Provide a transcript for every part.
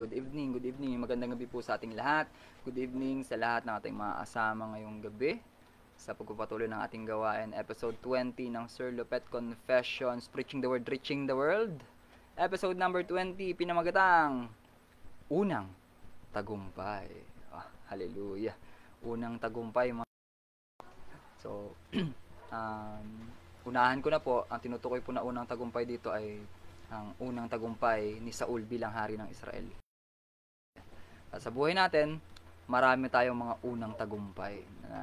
Good evening, good evening. Magandang gabi po sa ating lahat. Good evening sa lahat ng ating mga kasama ngayong gabi sa pagpapatuloy ng ating gawain. Episode 20 ng Sir Lopet Confessions, Preaching the Word, Reaching the World. Episode number 20, pinamagatang Unang Tagumpay. Ah, hallelujah. Unang Tagumpay. Mga... So, um, unahan ko na po, ang tinutukoy po na unang tagumpay dito ay ang unang tagumpay ni Saul bilang hari ng Israel. At sa buhay natin, marami tayong mga unang tagumpay. Na,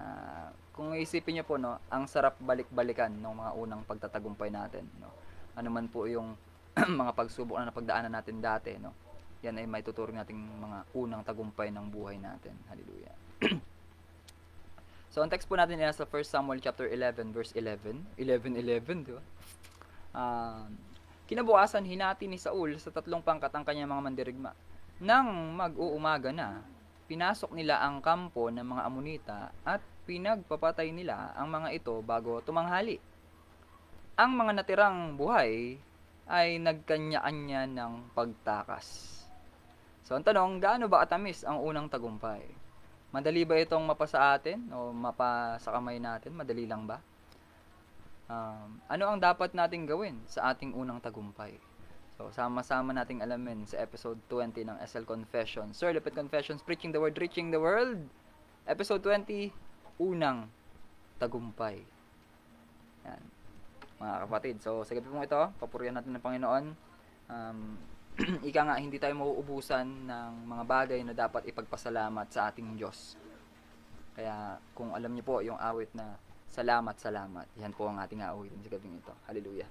kung isipin niyo po, no, ang sarap balik-balikan ng mga unang pagtatagumpay natin. No? Ano man po yung mga pagsubok na napagdaanan natin dati. No? Yan ay may tuturo nating mga unang tagumpay ng buhay natin. Hallelujah. so, ang text po natin ay sa 1 Samuel chapter 11, verse 11. 11-11, di ba? Um, kinabukasan, hinati ni Saul sa tatlong pangkat ang kanyang mga mandirigma nang mag-uumaga na, pinasok nila ang kampo ng mga Amonita at pinagpapatay nila ang mga ito bago tumanghali. Ang mga natirang buhay ay nagkanya-anya ng pagtakas. So ang tanong, gaano ba katamis ang unang tagumpay? Madali ba itong mapa sa atin o mapa sa kamay natin? Madali lang ba? Um, ano ang dapat nating gawin sa ating unang tagumpay? So, sama-sama nating alamin sa episode 20 ng SL Confession. Sir Lupit Confessions, Preaching the Word, Reaching the World. Episode 20, Unang Tagumpay. Yan. Mga kapatid, so sa gabi pong ito, papurihan natin ng Panginoon. Um, ika nga, hindi tayo mauubusan ng mga bagay na dapat ipagpasalamat sa ating Diyos. Kaya, kung alam niyo po yung awit na salamat, salamat, yan po ang ating awitin sa gabing ito. Hallelujah.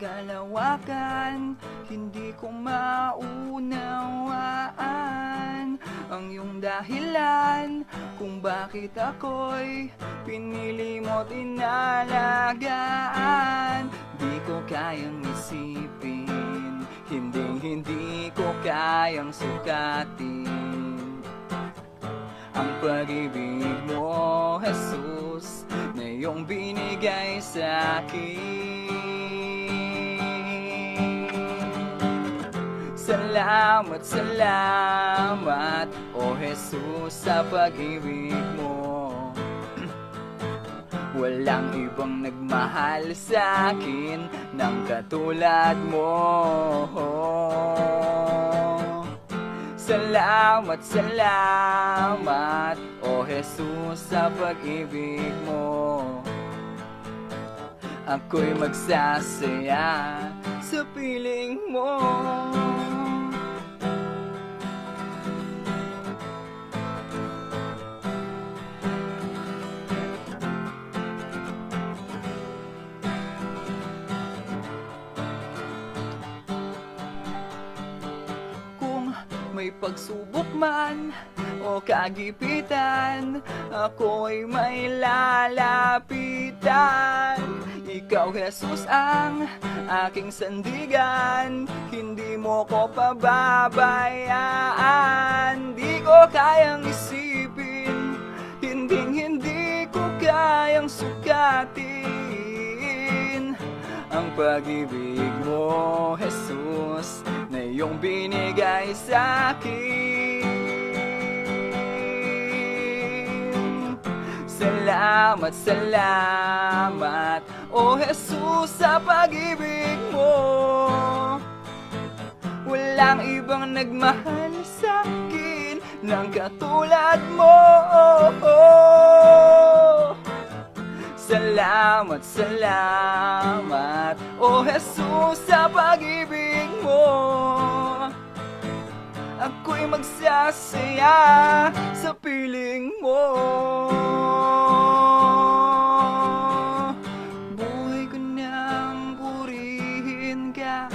Galawakan Hindi ko maunawaan ang iyong dahilan Kung bakit ako'y pinili mo tinalagaan Di ko kayang isipin Hindi, hindi ko kayang sukatin Ang pag-ibig mo, Jesus na iyong binigay sa akin Salamat, salamat, O Jesus sa pag-ibig mo Walang ibang nagmahal sa akin ng katulad mo Salamat, salamat, O Jesus, sa pag-ibig mo. Ako'y magsasaya sa piling mo. May pagsubok man o kagipitan Ako'y may lalapitan. Ikaw, Jesus, ang aking sandigan. Hindi mo ko pababayaan. Di ko kayang isipin. Hindi, hindi ko kayang sukatin. Ang pag-ibig mo, Jesus iyong binigay sa akin Salamat, salamat. O Jesus sa pag-ibig mo. Walang ibang nagmahal sa akin ng katulad mo. Salamat, salamat. O Jesus sa pag-ibig mo Ako'y magsasaya sa piling mo. Buhay ko nang purihin ka.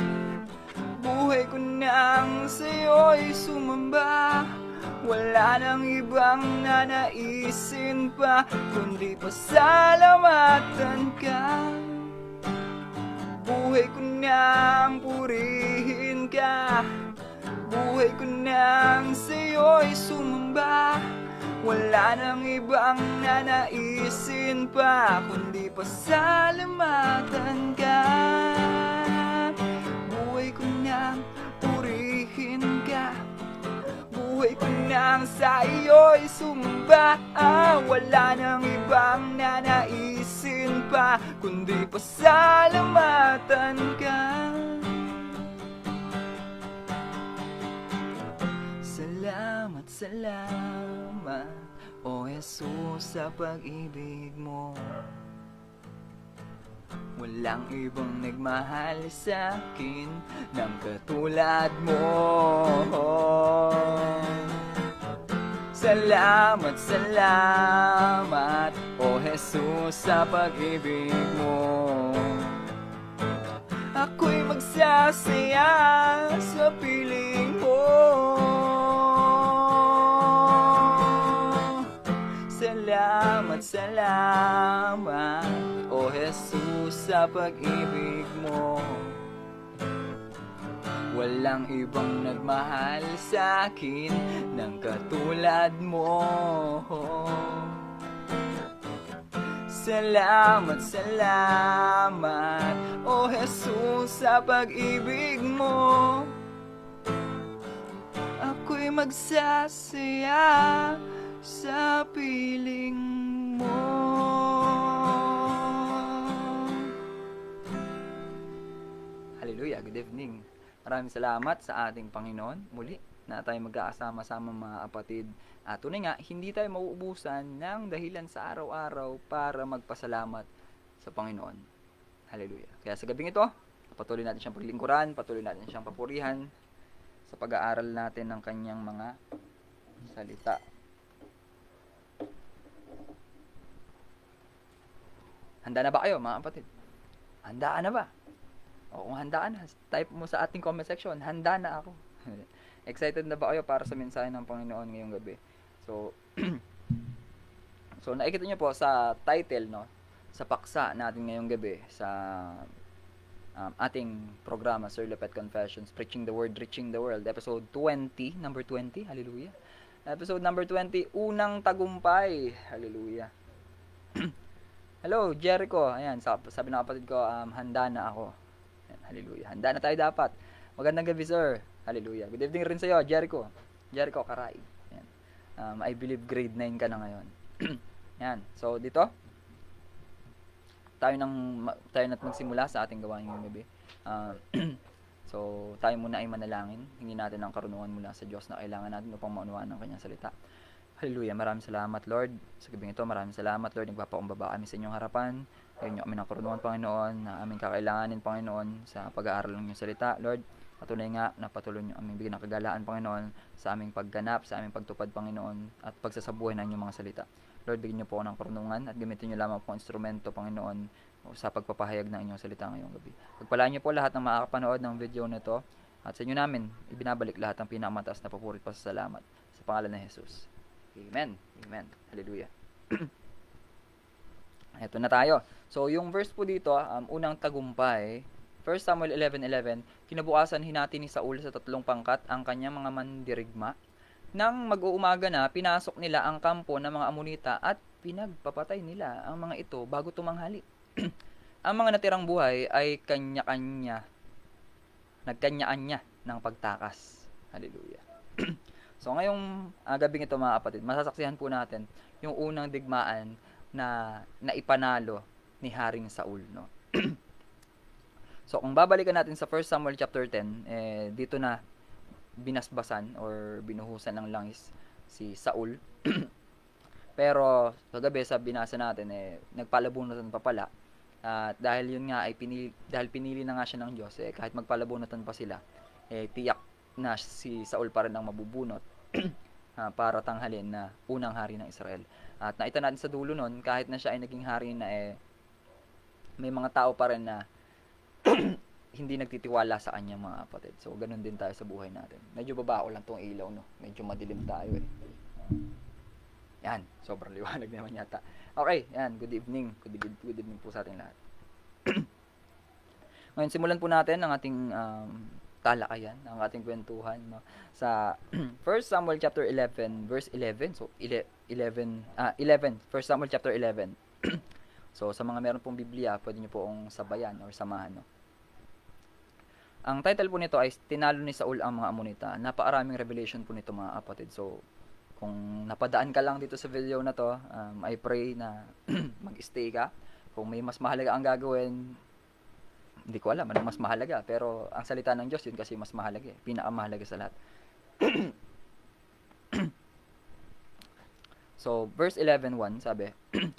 Buhay ko nang sa'yo'y sumamba. Wala nang ibang nanaisin pa Kundi pasalamatan ka. Nang purihin ka Buhay ko nang sa'yo'y sumamba. Wala nang ibang nanaisin pa Kundi pasalamatan ka. Buhay ko nang purihin ka. Buhay ko nang sa iyo'y sumamba. Ah, Wala nang ibang nanaisin pa Kundi pasalamatan ka Salamat, O Jesus sa pag-ibig mo. Walang ibang nagmahal sa akin Nang katulad mo. Salamat, salamat O Jesus sa pag-ibig mo. Ako'y magsasaya sa piling mo Salamat, salamat. O Jesus sa pag-ibig mo. Walang ibang nagmahal sa akin Nang katulad mo. Salamat, salamat. O Jesus sa pag-ibig mo. Ako'y magsasaya sa piling mo Hallelujah, good evening. Maraming salamat sa ating Panginoon muli na tayo magkakasama-sama mga kapatid. At tunay nga, hindi tayo mauubusan ng dahilan sa araw-araw para magpasalamat sa Panginoon. Hallelujah. Kaya sa gabing ito, patuloy natin siyang paglingkuran, patuloy natin siyang papurihan sa pag-aaral natin ng kanyang mga salita. Handa na ba kayo mga kapatid? Handaan na ba? O kung handaan type mo sa ating comment section, handa na ako. Excited na ba kayo para sa mensahe ng Panginoon ngayong gabi? So, so nakikita nyo po sa title, no? Sa paksa natin ngayong gabi, sa um, ating programa, Sir Lepet Confessions, Preaching the Word, Reaching the World, episode 20, number 20, hallelujah. Episode number 20, Unang Tagumpay, hallelujah. Hello, Jericho. Ayan, sabi ng kapatid ko, um, handa na ako. Ayan, hallelujah. Handa na tayo dapat. Magandang gabi, sir. Hallelujah. Good evening rin sa iyo, Jericho. Jericho Karai. Ayan. Um, I believe grade 9 ka na ngayon. Yan. So, dito, tayo nang tayo na't magsimula sa ating gawain ngayong gabi. Uh, so, tayo muna ay manalangin. Hingi natin ang karunungan mula sa Diyos na kailangan natin upang maunawaan ng kanyang salita. Hallelujah. Maraming salamat, Lord. Sa gabing ito, maraming salamat, Lord. Nagpapakumbaba kami sa inyong harapan. Ayun yung kami ng karunungan, Panginoon, na aming kakailanganin, Panginoon, sa pag-aaral ng inyong salita, Lord. Patuloy nga na patuloy niyo aming bigyan ng kagalaan, Panginoon, sa aming pagganap, sa aming pagtupad, Panginoon, at pagsasabuhay ng inyong mga salita. Lord, bigyan niyo po ng karunungan at gamitin niyo lamang po ang instrumento, Panginoon, sa pagpapahayag ng inyong salita ngayong gabi. Pagpalaan niyo po lahat ng makakapanood ng video nito at sa inyo namin, ibinabalik lahat ng pinakamataas na papurit pa sa salamat sa pangalan ng Jesus. Amen. Amen. Hallelujah. Ito na tayo. So, yung verse po dito, um, unang tagumpay, 1 Samuel 11.11, kinabukasan hinati ni Saul sa tatlong pangkat ang kanyang mga mandirigma. Nang mag-uumaga na, pinasok nila ang kampo ng mga Amonita at pinagpapatay nila ang mga ito bago tumanghali. ang mga natirang buhay ay kanya-kanya, nagkanyaan niya ng pagtakas. Hallelujah. So ngayong uh, gabing ito mga kapatid, masasaksihan po natin yung unang digmaan na naipanalo ni Haring Saul, no. so kung babalikan natin sa 1 Samuel chapter 10, eh dito na binasbasan or binuhusan ng langis si Saul. Pero kagabi sa binasa natin eh nagpalabunutan pa pala. At uh, dahil yun nga ay pinili, dahil pinili na nga siya ng Diyos eh kahit magpalabunutan pa sila eh tiyak na si Saul pa rin ang mabubunot uh, para tanghalin na unang hari ng Israel. At nakita natin sa dulo nun, kahit na siya ay naging hari na eh, may mga tao pa rin na hindi nagtitiwala sa kanya mga kapatid. So, ganun din tayo sa buhay natin. Medyo babao lang tong ilaw, no? Medyo madilim tayo eh. Yan, sobrang liwanag naman yata. Okay, yan, good evening. Good, good, good evening po sa ating lahat. Ngayon, simulan po natin ang ating um, talakayan, ang ating kwentuhan no? sa 1 Samuel chapter 11 verse 11. So 11 ah 11 1 Samuel chapter 11. so sa mga meron pong Biblia, pwede niyo pong sabayan or samahan no. Ang title po nito ay Tinalo ni Saul ang mga Amonita. Napaaraming revelation po nito mga kapatid. So kung napadaan ka lang dito sa video na to, um, I pray na mag-stay ka. Kung may mas mahalaga ang gagawin, hindi ko alam ano mas mahalaga. Pero ang salita ng Diyos, yun kasi mas mahalaga. Eh. Pinakamahalaga sa lahat. so, verse 11.1, sabi,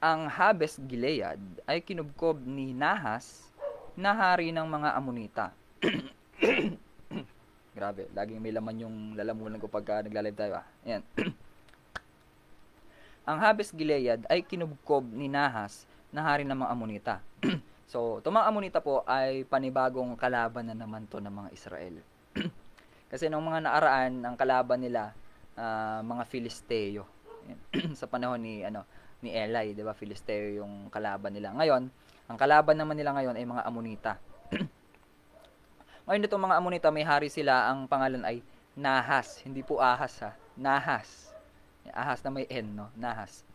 Ang Habes Gilead ay kinubkob ni Nahas na hari ng mga Amonita. Grabe, laging may laman yung lalamunan ko pagka nagla-live tayo. Ah. Ayan. Ang Habes Gilead ay kinubkob ni Nahas na hari ng mga Amonita. So, mga Amonita po ay panibagong kalaban na naman to ng mga Israel. Kasi nung mga naaraan, ang kalaban nila, uh, mga Filisteo. sa panahon ni ano ni Eli, 'di ba? Filisteo yung kalaban nila. Ngayon, ang kalaban naman nila ngayon ay mga Amonita. ngayon itong mga Amonita, may hari sila, ang pangalan ay Nahas, hindi po Ahas ha. Nahas. Ahas na may N, no? Nahas.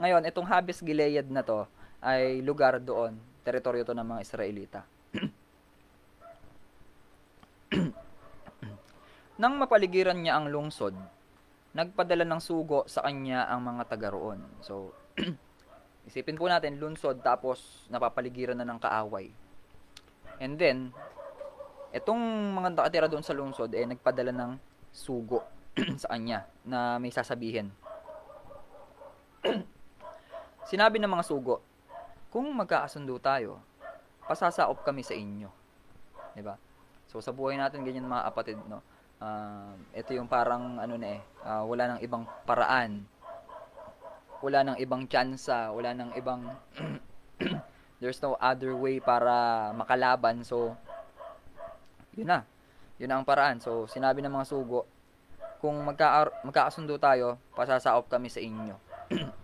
ngayon, itong Habes Gilead na to ay lugar doon teritoryo to ng mga Israelita. Nang mapaligiran niya ang lungsod, nagpadala ng sugo sa kanya ang mga taga roon. So, isipin po natin, lungsod tapos napapaligiran na ng kaaway. And then, etong mga nakatira doon sa lungsod, eh, nagpadala ng sugo sa kanya na may sasabihin. Sinabi ng mga sugo, kung magkakasundo tayo, pasasaop kami sa inyo. 'Di ba? So sa buhay natin ganyan mga kapatid, no. Uh, ito yung parang ano na eh, uh, wala nang ibang paraan. Wala nang ibang tsansa, wala nang ibang there's no other way para makalaban. So yun na. Yun na ang paraan. So sinabi ng mga sugo, kung magka magkakasundo tayo, pasasaop kami sa inyo.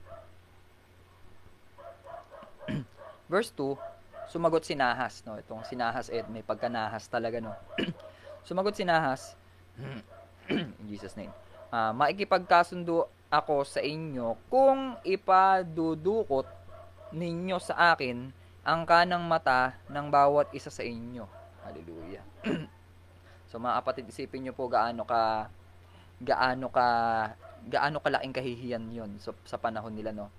Verse 2, sumagot si Nahas, no? Itong si Nahas, eh, may pagkanahas talaga, no? sumagot si Nahas, in Jesus name, uh, maikipagkasundo ako sa inyo kung ipadudukot ninyo sa akin ang kanang mata ng bawat isa sa inyo. Hallelujah. so mga kapatid, isipin nyo po gaano ka gaano ka gaano kalaking kahihiyan 'yon so, sa panahon nila no.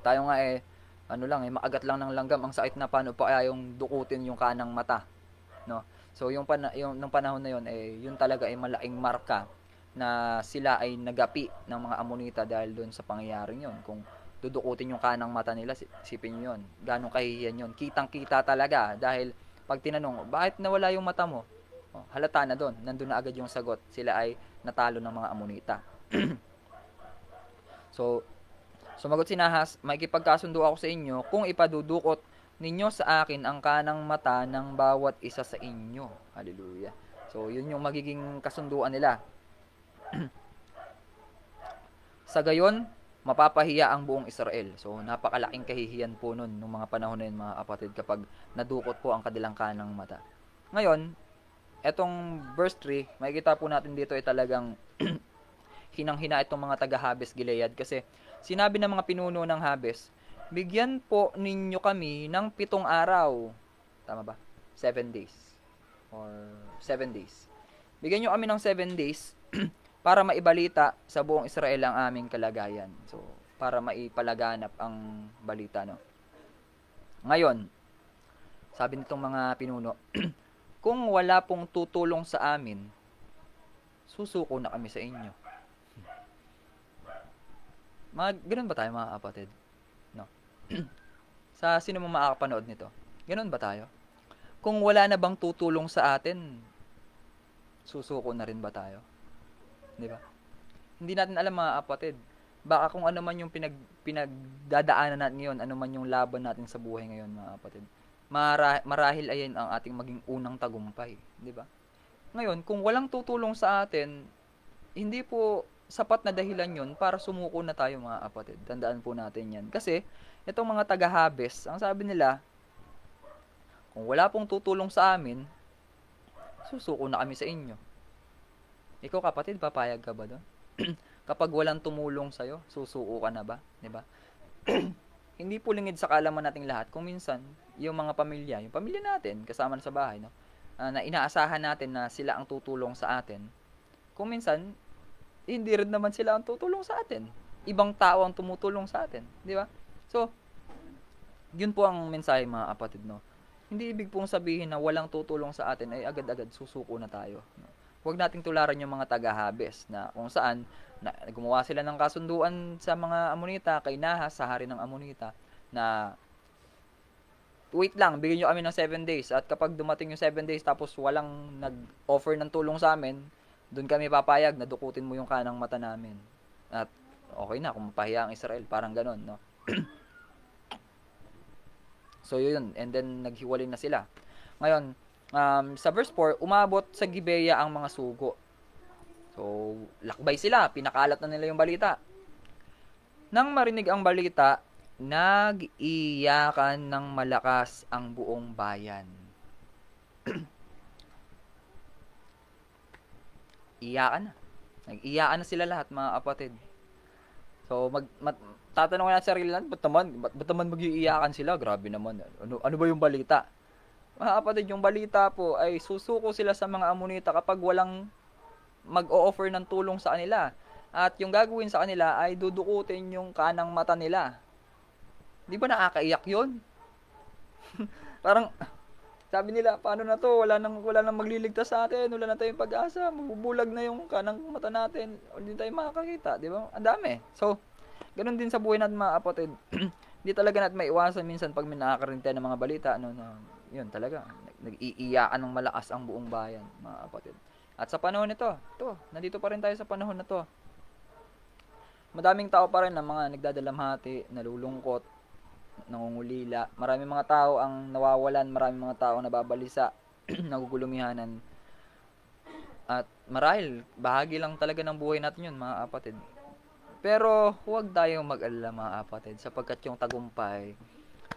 Tayo nga eh ano lang eh, maagat lang ng langgam. Ang sakit na paano pa kaya yung dukutin yung kanang mata. No? So yung, pana, yung nung panahon na yun, eh, yun talaga ay malaking marka na sila ay nagapi ng mga amonita dahil doon sa pangyayaring yun. Kung dudukutin yung kanang mata nila, sipin nyo yun. Ganong kahihiyan yun. Kitang-kita talaga dahil pag tinanong, bakit nawala yung mata mo? Oh, halata na doon. Nandun na agad yung sagot. Sila ay natalo ng mga amonita. so, Sumagot si Nahas, makikipagkasundo ako sa inyo kung ipadudukot ninyo sa akin ang kanang mata ng bawat isa sa inyo. Hallelujah. So, yun yung magiging kasunduan nila. sa gayon, mapapahiya ang buong Israel. So, napakalaking kahihiyan po nun, nung mga panahon na yun, mga kapatid, kapag nadukot po ang kadilang kanang mata. Ngayon, etong verse 3, makikita po natin dito ay talagang hinang-hina itong mga taga-Habes Gilead kasi Sinabi ng mga pinuno ng Habes, bigyan po ninyo kami ng pitong araw. Tama ba? Seven days. Or seven days. Bigyan nyo kami ng seven days para maibalita sa buong Israel ang aming kalagayan. So, para maipalaganap ang balita, no? Ngayon, sabi nitong mga pinuno, kung wala pong tutulong sa amin, susuko na kami sa inyo. Mga, ganun ba tayo mga kapatid? No. sa sino mo makakapanood nito? Ganun ba tayo? Kung wala na bang tutulong sa atin, susuko na rin ba tayo? Di ba? Hindi natin alam mga kapatid. Baka kung ano man yung pinag, pinagdadaanan natin ngayon, ano man yung laban natin sa buhay ngayon mga kapatid. Mara, marahil ayan ang ating maging unang tagumpay. Di ba? Ngayon, kung walang tutulong sa atin, hindi po sapat na dahilan yon para sumuko na tayo mga kapatid. Tandaan po natin yan. Kasi, itong mga taga-habes, ang sabi nila, Kung wala pong tutulong sa amin, susuko na kami sa inyo. Ikaw kapatid, papayag ka ba doon? Kapag walang tumulong sa'yo, susuko ka na ba? ba? Hindi po lingid sa kalaman nating lahat kung minsan yung mga pamilya, yung pamilya natin kasama na sa bahay, no? Uh, na inaasahan natin na sila ang tutulong sa atin. Kung minsan hindi rin naman sila ang tutulong sa atin. Ibang tao ang tumutulong sa atin, di ba? So, yun po ang mensahe mga kapatid, no? Hindi ibig pong sabihin na walang tutulong sa atin ay agad-agad susuko na tayo. No? Huwag nating tularan yung mga taga-habes na kung saan na, gumawa sila ng kasunduan sa mga Amonita kay Nahas sa hari ng Amonita na wait lang, bigyan nyo kami ng 7 days at kapag dumating yung 7 days tapos walang nag-offer ng tulong sa amin, doon kami papayag na dukutin mo yung kanang mata namin. At okay na kung mapahiya ang Israel, parang ganon, no? so yun, and then naghiwalay na sila. Ngayon, um, sa verse 4, umabot sa Gibeya ang mga sugo. So, lakbay sila, pinakalat na nila yung balita. Nang marinig ang balita, nag-iyakan ng malakas ang buong bayan. Iyakan na. Nag-iyakan na sila lahat, mga kapatid. So, mag, mat, tatanong na sa sarili natin, ba't naman, ba't, naman mag-iiyakan sila? Grabe naman. Ano, ano ba yung balita? Mga kapatid, yung balita po ay susuko sila sa mga amonita kapag walang mag-o-offer ng tulong sa kanila. At yung gagawin sa kanila ay dudukutin yung kanang mata nila. Di ba nakakaiyak yun? Parang, sabi nila, paano na to? Wala nang, wala nang magliligtas sa atin. Wala na tayong pag-asa. Mabubulag na yung kanang mata natin. Hindi tayo makakakita. Di ba? Ang dami. So, ganun din sa buhay natin mga kapatid. Hindi talaga natin maiwasan minsan pag may nakakarinta ng mga balita. Ano, na, yun talaga, nag-iiyaan ng malakas ang buong bayan, mga kapatid. At sa panahon nito, to, nandito pa rin tayo sa panahon na to. Madaming tao pa rin na mga nagdadalamhati, nalulungkot, nangungulila. Maraming mga tao ang nawawalan, maraming mga tao nababalisa, nagugulumihanan. At marahil, bahagi lang talaga ng buhay natin yun, mga kapatid. Pero huwag tayong mag-alala mga kapatid sapagkat yung tagumpay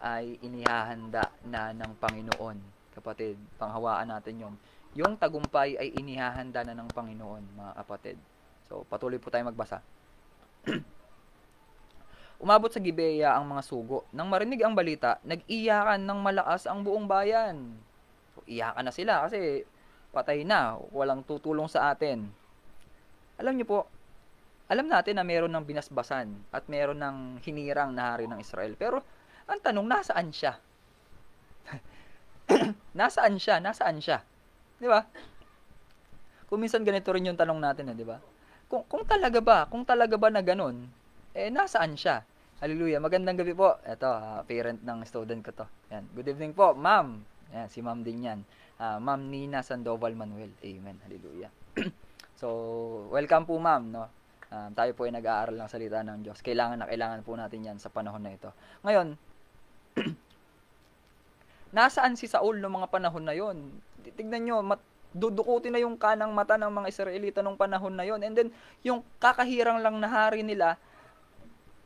ay inihahanda na ng Panginoon. Kapatid, panghawaan natin yon. Yung tagumpay ay inihahanda na ng Panginoon, mga kapatid. So, patuloy po tayo magbasa. Umabot sa Gibeya ang mga sugo. Nang marinig ang balita, nag-iyakan ng malakas ang buong bayan. So, iyakan na sila kasi patay na, walang tutulong sa atin. Alam niyo po, alam natin na meron ng binasbasan at meron ng hinirang na hari ng Israel. Pero ang tanong, nasaan siya? nasaan siya? Nasaan siya? Di ba? Kung minsan ganito rin yung tanong natin, eh, di ba? Kung, kung talaga ba, kung talaga ba na ganun, eh, nasaan siya? Hallelujah. Magandang gabi po. Ito, uh, parent ng student ko to. Yan. Good evening po, ma'am. Yan, si ma'am din yan. Uh, ma'am Nina Sandoval Manuel. Amen. Hallelujah. so, welcome po, ma'am. No? Um, tayo po ay nag-aaral ng salita ng Diyos. Kailangan na kailangan po natin yan sa panahon na ito. Ngayon, Nasaan si Saul noong mga panahon na yon? Tignan nyo, mat, dudukutin na yung kanang mata ng mga Israelita nung panahon na yon. And then, yung kakahirang lang na hari nila,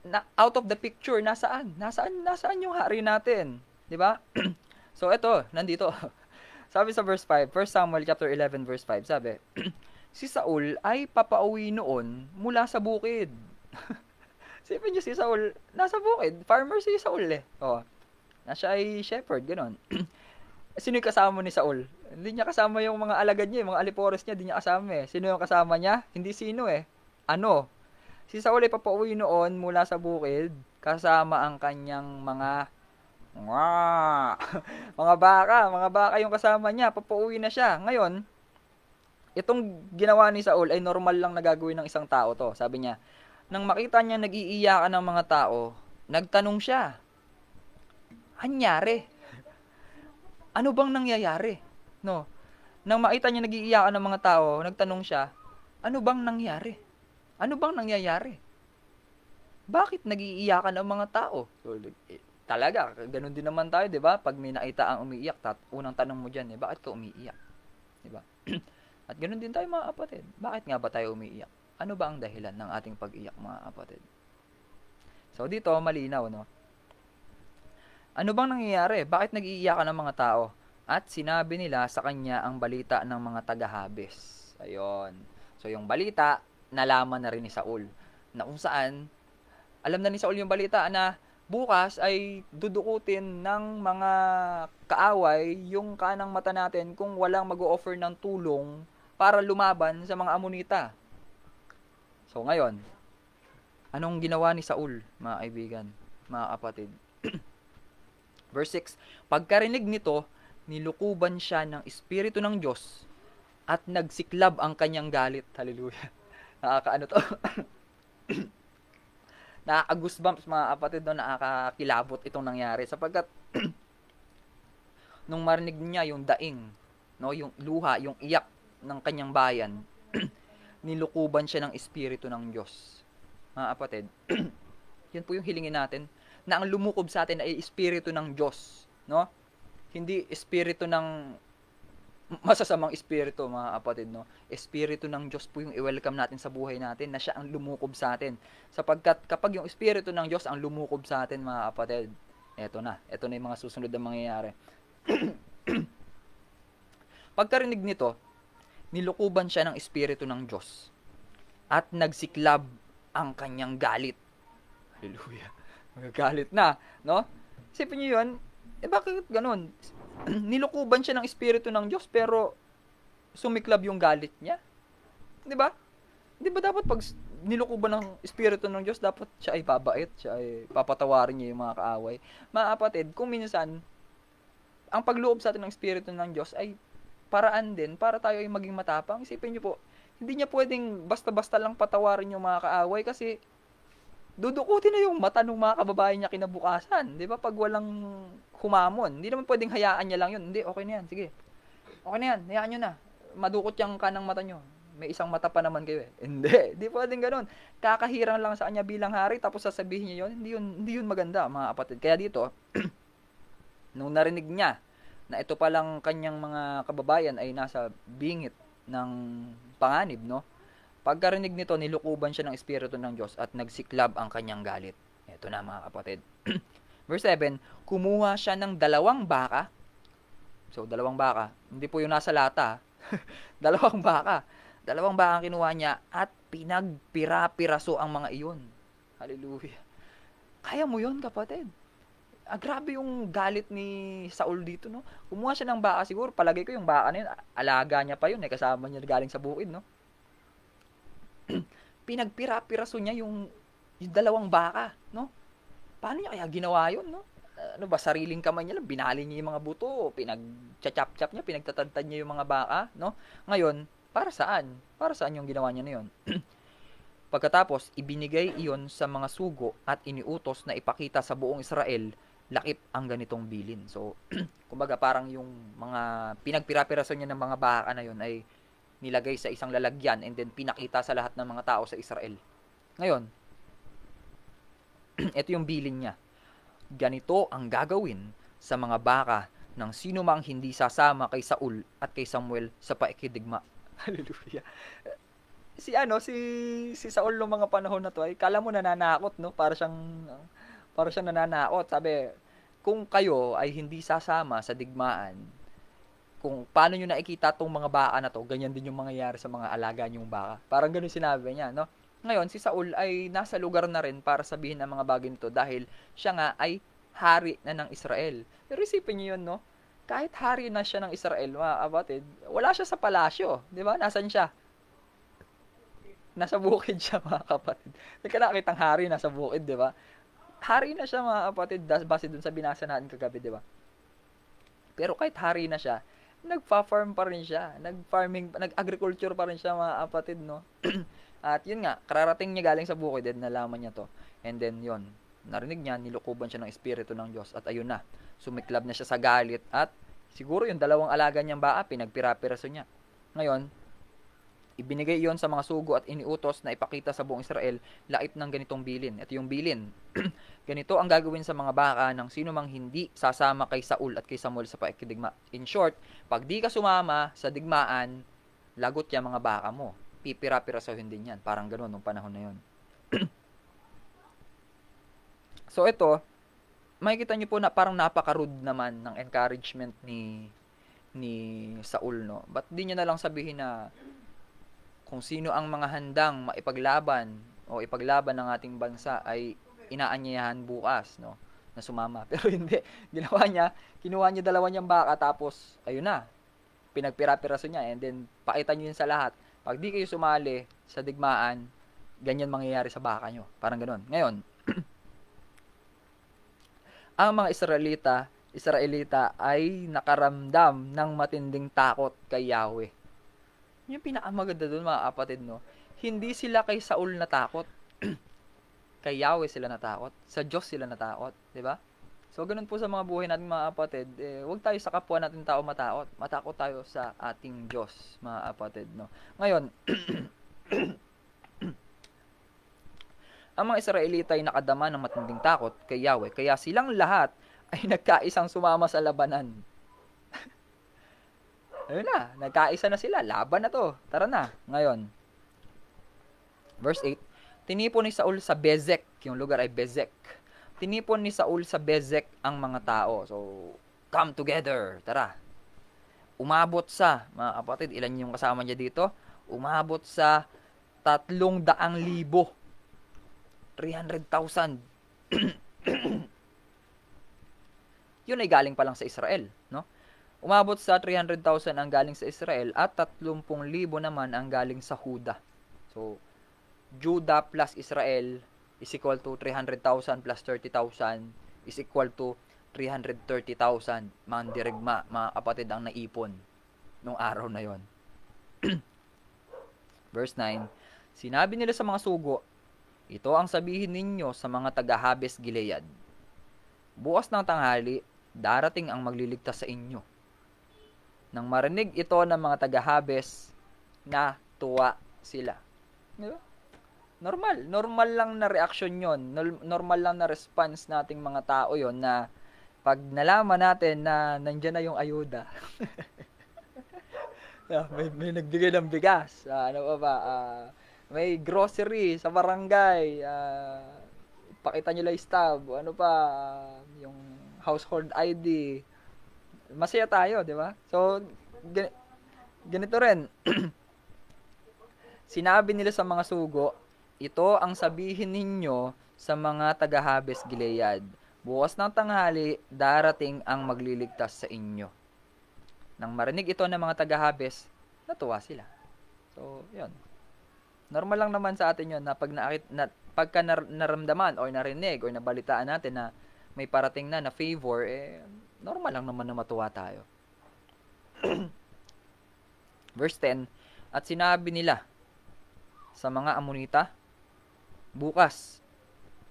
na, out of the picture, nasaan? Nasaan, nasaan yung hari natin? Di ba? so, ito, nandito. sabi sa verse 5, 1 Samuel chapter 11 verse 5, sabi, si Saul ay papauwi noon mula sa bukid. Sipin nyo si Saul, nasa bukid. Farmer si Saul eh. Oh, na siya ay shepherd, gano'n. Sino yung kasama ni Saul? Hindi niya kasama yung mga alagad niya, yung mga alipores niya, hindi niya kasama eh. Sino yung kasama niya? Hindi sino eh. Ano? Si Saul ay papauwi noon mula sa bukid, kasama ang kanyang mga mga baka, mga baka yung kasama niya, papauwi na siya. Ngayon, itong ginawa ni Saul ay normal lang na gagawin ng isang tao to. Sabi niya, nang makita niya nag-iiyakan ng mga tao, nagtanong siya, anyari? Ano bang nangyayari? No. Nang makita niya nagiiyakan ng mga tao, nagtanong siya, ano bang nangyari? Ano bang nangyayari? Bakit nagiiyakan ng mga tao? So, eh, talaga, ganun din naman tayo, 'di ba? Pag may nakita ang umiiyak, tat, unang tanong mo diyan, eh, bakit ka umiiyak? 'Di ba? At ganun din tayo mga kapatid. Bakit nga ba tayo umiiyak? Ano ba ang dahilan ng ating pag-iyak mga kapatid? So dito malinaw no Ano bang nangyayari? Bakit nag-iiyakan ng mga tao? At sinabi nila sa kanya ang balita ng mga taga-Habes. Ayon. So yung balita, nalaman na rin ni Saul. Na kung saan, alam na ni Saul yung balita na bukas ay dudukutin ng mga kaaway yung kanang mata natin kung walang mag-offer ng tulong para lumaban sa mga Amonita. So ngayon, anong ginawa ni Saul, mga kaibigan, mga kapatid? Verse 6, Pagkarinig nito, nilukuban siya ng Espiritu ng Diyos at nagsiklab ang kanyang galit. Hallelujah. Nakakaano to? Nakaka-goosebumps mga kapatid no, nakakakilabot itong nangyari sapagkat nung marinig niya yung daing, no, yung luha, yung iyak ng kanyang bayan, nilukuban siya ng Espiritu ng Diyos. Mga kapatid, yan po yung hilingin natin na ang lumukob sa atin ay espiritu ng Diyos, no? Hindi espiritu ng masasamang espiritu, mga kapatid, no? Espiritu ng Diyos po yung i-welcome natin sa buhay natin na siya ang lumukob sa atin. Sapagkat kapag yung espiritu ng Diyos ang lumukob sa atin, mga kapatid, eto na, eto na yung mga susunod na mangyayari. Pagkarinig nito, nilukuban siya ng espiritu ng Diyos at nagsiklab ang kanyang galit. Hallelujah Magagalit na, no? Isipin niyo yun, eh bakit ganun? Nilukuban siya ng espiritu ng Diyos pero sumiklab yung galit niya. 'Di ba? 'Di ba dapat pag nilukuban ng espiritu ng Diyos, dapat siya ay babait, siya ay papatawarin niya yung mga kaaway. Mga kapatid, kung minsan ang pagloob sa atin ng espiritu ng Diyos ay paraan din para tayo ay maging matapang. Isipin niyo po, hindi niya pwedeng basta-basta lang patawarin yung mga kaaway kasi dudukutin na yung mata ng mga kababayan niya kinabukasan. Di ba? Pag walang humamon. Hindi naman pwedeng hayaan niya lang yun. Hindi, okay na yan. Sige. Okay na yan. Hayaan nyo na. Madukot yung kanang mata nyo. May isang mata pa naman kayo eh. Hindi. Di pwedeng ganun. Kakahirang lang sa kanya bilang hari tapos sasabihin niya yun. Hindi yun, hindi yun maganda mga kapatid. Kaya dito, nung narinig niya na ito palang kanyang mga kababayan ay nasa bingit ng panganib, no? Pagkarinig nito, nilukuban siya ng Espiritu ng Diyos at nagsiklab ang kanyang galit. Ito na mga kapatid. Verse 7, kumuha siya ng dalawang baka. So, dalawang baka. Hindi po yung nasa lata. dalawang baka. Dalawang baka ang kinuha niya at pinagpira-piraso ang mga iyon. Hallelujah. Kaya mo yon kapatid. Ah, grabe yung galit ni Saul dito, no? Kumuha siya ng baka siguro. Palagay ko yung baka na yun, alaga niya pa yun, eh, kasama niya galing sa bukid, no? pinagpira-piraso niya yung, yung dalawang baka, no? Paano niya kaya ginawa yun, no? Ano ba, sariling kamay niya lang, binali niya yung mga buto, pinag-chap-chap niya, pinagtatantad niya yung mga baka, no? Ngayon, para saan? Para saan yung ginawa niya na yun? Pagkatapos, ibinigay iyon sa mga sugo at iniutos na ipakita sa buong Israel lakip ang ganitong bilin. So, kumbaga parang yung mga pinagpira-piraso niya ng mga baka na yun ay nilagay sa isang lalagyan and then pinakita sa lahat ng mga tao sa Israel. Ngayon, ito yung bilin niya. Ganito ang gagawin sa mga baka ng sino mang hindi sasama kay Saul at kay Samuel sa paikidigma. Hallelujah. Si ano, si si Saul ng mga panahon na to ay kala mo nananakot, no? Para siyang para siyang nananakot. Sabi, kung kayo ay hindi sasama sa digmaan, kung paano nyo nakikita tong mga baka na to, ganyan din yung mangyayari sa mga alaga nyong baka. Parang ganun sinabi niya, no? Ngayon, si Saul ay nasa lugar na rin para sabihin ang mga bagay nito dahil siya nga ay hari na ng Israel. Pero isipin niyo yun, no? Kahit hari na siya ng Israel, mga kapatid, wala siya sa palasyo, di ba? Nasaan siya? Nasa bukid siya, mga kapatid. Hindi ka nakakita hari nasa bukid, di ba? Hari na siya, mga kapatid, base dun sa binasa natin kagabi, di ba? Pero kahit hari na siya, nagfa-farm pa rin siya. Nag-farming, nag-agriculture pa rin siya mga kapatid, no? At yun nga, kararating niya galing sa bukid, then nalaman niya to. And then yun, narinig niya, nilukuban siya ng Espiritu ng Diyos. At ayun na, sumiklab na siya sa galit. At siguro yung dalawang alaga niyang baka, pinagpira-piraso niya. Ngayon, ibinigay iyon sa mga sugo at iniutos na ipakita sa buong Israel laip ng ganitong bilin. Ito yung bilin. Ganito ang gagawin sa mga baka ng sino mang hindi sasama kay Saul at kay Samuel sa pakikidigma. In short, pag di ka sumama sa digmaan, lagot yung mga baka mo. Pipira-pirasohin din yan. Parang ganoon nung panahon na yon. so ito, makikita niyo po na parang napaka-rude naman ng encouragement ni ni Saul, no? Ba't di niya na lang sabihin na kung sino ang mga handang maipaglaban o ipaglaban ng ating bansa ay inaanyayahan bukas, no? Na sumama. Pero hindi. Ginawa niya, kinuha niya dalawa niyang baka tapos, ayun na, pinagpira-piraso niya and then pakita niyo yun sa lahat. Pag di kayo sumali sa digmaan, ganyan mangyayari sa baka nyo. Parang ganun. Ngayon, ang mga Israelita, Israelita ay nakaramdam ng matinding takot kay Yahweh. Yung pinakamaganda doon mga kapatid, no? Hindi sila kay Saul natakot. kay Yahweh sila natakot. Sa Diyos sila natakot. di ba? So, ganun po sa mga buhay natin mga kapatid. Eh, huwag tayo sa kapwa natin tao matakot. Matakot tayo sa ating Diyos, mga kapatid. No? Ngayon, ang mga Israelita ay nakadama ng matinding takot kay Yahweh. Kaya silang lahat ay nagkaisang sumama sa labanan. Ayun na, nagkaisa na sila. Laban na to. Tara na. Ngayon, verse 8, Tinipon ni Saul sa Bezek. Yung lugar ay Bezek. Tinipon ni Saul sa Bezek ang mga tao. So, come together. Tara. Umabot sa, mga kapatid, ilan yung kasama niya dito? Umabot sa tatlong daang libo 300,000. Yun ay galing pa lang sa Israel, no? Umabot sa 300,000 ang galing sa Israel at 30,000 naman ang galing sa Huda. So, Judah plus Israel is equal to 300,000 plus 30,000 is equal to 330,000 mga dirigma, mga kapatid ang naipon nung araw na yon. Verse 9, Sinabi nila sa mga sugo, ito ang sabihin ninyo sa mga taga-Habes Gilead. Bukas ng tanghali, darating ang magliligtas sa inyo. Nang marinig ito ng mga taga-Habes, na tuwa sila. Di ba? Normal. Normal lang na reaction yon Normal lang na response nating mga tao yon na pag nalaman natin na nandyan na yung ayuda. may, may nagbigay ng bigas. Uh, ano ba ba? Uh, may grocery sa barangay, uh, pakita nyo lang stub, ano pa, uh, yung household ID. Masaya tayo, di ba? So, gan- ganito rin. Sinabi nila sa mga sugo, ito ang sabihin ninyo sa mga taga-Habes Gilead. Bukas ng tanghali, darating ang magliligtas sa inyo. Nang marinig ito ng mga taga-Habes, natuwa sila. So, yun normal lang naman sa atin yon na pag naakit, na, pagka nar, naramdaman o narinig o nabalitaan natin na may parating na na favor, eh, normal lang naman na matuwa tayo. Verse 10, At sinabi nila sa mga amonita, Bukas,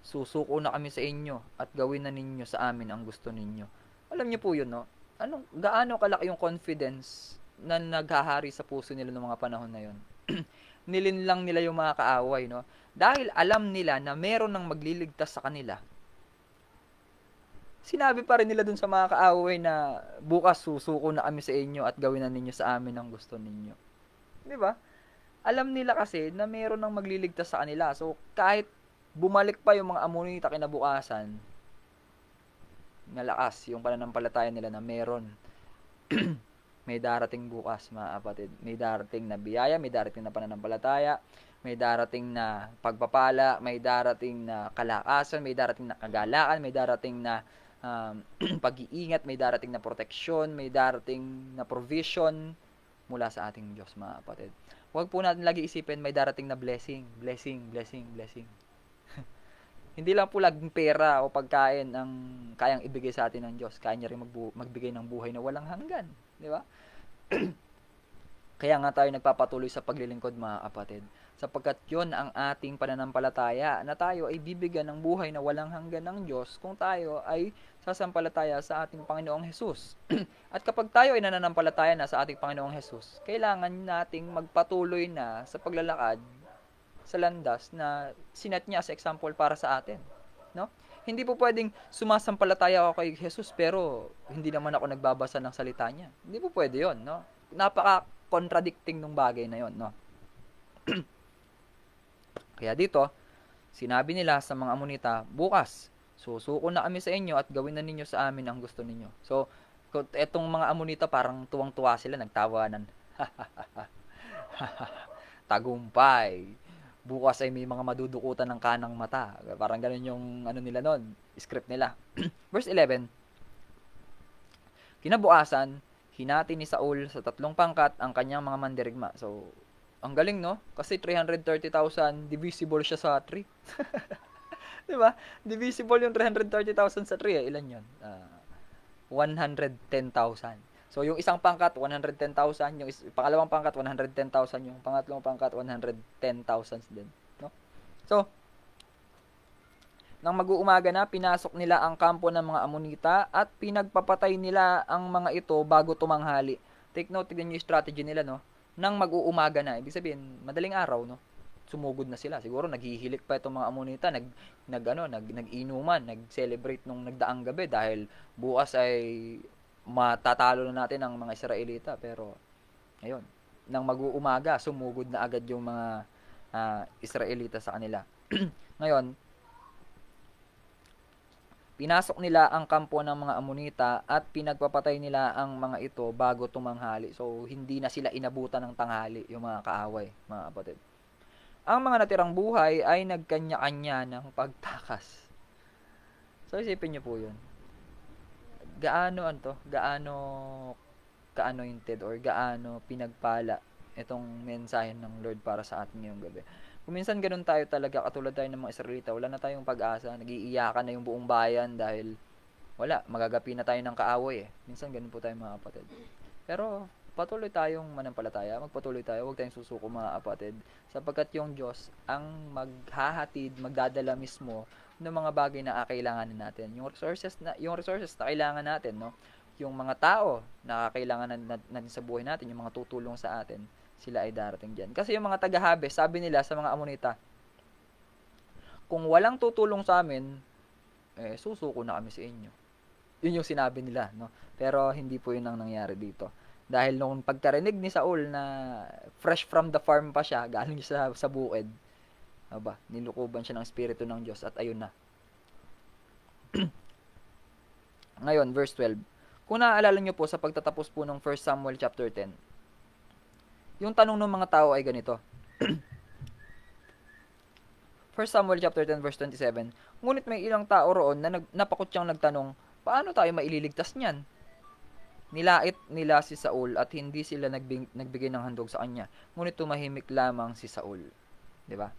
susuko na kami sa inyo at gawin na ninyo sa amin ang gusto ninyo. Alam niyo po yun, no? Anong, gaano kalaki yung confidence na naghahari sa puso nila ng mga panahon na yun? nilinlang nila yung mga kaaway, no? Dahil alam nila na meron ng magliligtas sa kanila. Sinabi pa rin nila dun sa mga kaaway na bukas susuko na kami sa inyo at gawin na ninyo sa amin ang gusto ninyo. Di ba? Alam nila kasi na meron ng magliligtas sa kanila. So, kahit bumalik pa yung mga Amonita kinabukasan, nalakas yung pananampalataya nila na meron may darating bukas mga kapatid. May darating na biyaya, may darating na pananampalataya, may darating na pagpapala, may darating na kalakasan, may darating na kagalakan, may darating na um, pag-iingat, may darating na proteksyon, may darating na provision mula sa ating Diyos mga kapatid. Huwag po natin lagi isipin may darating na blessing, blessing, blessing, blessing. Hindi lang po laging pera o pagkain ang kayang ibigay sa atin ng Diyos. Kaya niya rin magbu- magbigay ng buhay na walang hanggan. Di ba? Kaya nga tayo nagpapatuloy sa paglilingkod mga kapatid. Sapagkat yon ang ating pananampalataya na tayo ay bibigyan ng buhay na walang hanggan ng Diyos kung tayo ay sasampalataya sa ating Panginoong Hesus. At kapag tayo ay nananampalataya na sa ating Panginoong Hesus, kailangan nating magpatuloy na sa paglalakad sa landas na sinat niya sa example para sa atin. No? Hindi po pwedeng sumasampalataya ako kay Jesus pero hindi naman ako nagbabasa ng salita niya. Hindi po pwede 'yon, no? Napaka-contradicting nung bagay na 'yon, no? Kaya dito, sinabi nila sa mga amonita, bukas, susuko na kami sa inyo at gawin na ninyo sa amin ang gusto ninyo. So, etong mga amonita parang tuwang-tuwa sila, nagtawanan. Tagumpay. Bukas ay may mga madudukutan ng kanang mata. Parang ganun yung ano nila noon, script nila. Verse 11. Kinabukasan, hinati ni Saul sa tatlong pangkat ang kanyang mga mandirigma. So, ang galing, no? Kasi 330,000, divisible siya sa 3. Di ba? Divisible yung 330,000 sa 3. Eh. Ilan yun? Uh, 110,000. So, yung isang pangkat, 110,000. Yung is- pangalawang pangkat, 110,000. Yung pangatlong pangkat, 110,000 din. No? So, nang mag-uumaga na, pinasok nila ang kampo ng mga Amonita at pinagpapatay nila ang mga ito bago tumanghali. Take note, tignan nyo yung strategy nila, no? Nang mag-uumaga na, ibig sabihin, madaling araw, no? sumugod na sila. Siguro naghihilik pa itong mga amonita, nag nag ano, nag nag-inuman, nag-celebrate nung nagdaang gabi dahil bukas ay matatalo na natin ang mga Israelita pero ayun, nang mag-uumaga, sumugod na agad yung mga uh, Israelita sa kanila. Ngayon, pinasok nila ang kampo ng mga Amonita at pinagpapatay nila ang mga ito bago tumanghali. So, hindi na sila inabutan ng tanghali, yung mga kaaway, mga kapatid. Ang mga natirang buhay ay nagkanya-kanya ng pagtakas. So isipin niyo po 'yun. Gaano anto? Gaano ka-anointed or gaano pinagpala itong mensahe ng Lord para sa atin ngayong gabi. Kung minsan ganun tayo talaga, katulad tayo ng mga Israelita, wala na tayong pag-asa, nagiiyakan na yung buong bayan dahil wala, magagapi na tayo ng kaaway eh. Minsan ganun po tayo mga kapatid. Pero patuloy tayong manampalataya, magpatuloy tayo, huwag tayong susuko mga kapatid, sapagkat yung Diyos ang maghahatid, magdadala mismo ng mga bagay na kailangan natin. Yung resources na yung resources na kailangan natin, no? Yung mga tao na kailangan natin sa buhay natin, yung mga tutulong sa atin, sila ay darating diyan. Kasi yung mga taga-harvest, sabi nila sa mga amonita, kung walang tutulong sa amin, eh, susuko na kami sa inyo. Yun yung sinabi nila, no? Pero hindi po yun ang nangyari dito. Dahil nung pagkarinig ni Saul na fresh from the farm pa siya, galing sa, sa bukid, aba, nilukuban siya ng Espiritu ng Diyos at ayun na. Ngayon, verse 12. Kung naaalala nyo po sa pagtatapos po ng 1 Samuel chapter 10, yung tanong ng mga tao ay ganito. 1 Samuel chapter 10 verse 27, Ngunit may ilang tao roon na nag, napakutyang nagtanong, paano tayo maililigtas niyan? Nilait nila si Saul at hindi sila nagbig, nagbigay ng handog sa kanya. Ngunit tumahimik lamang si Saul. 'Di ba?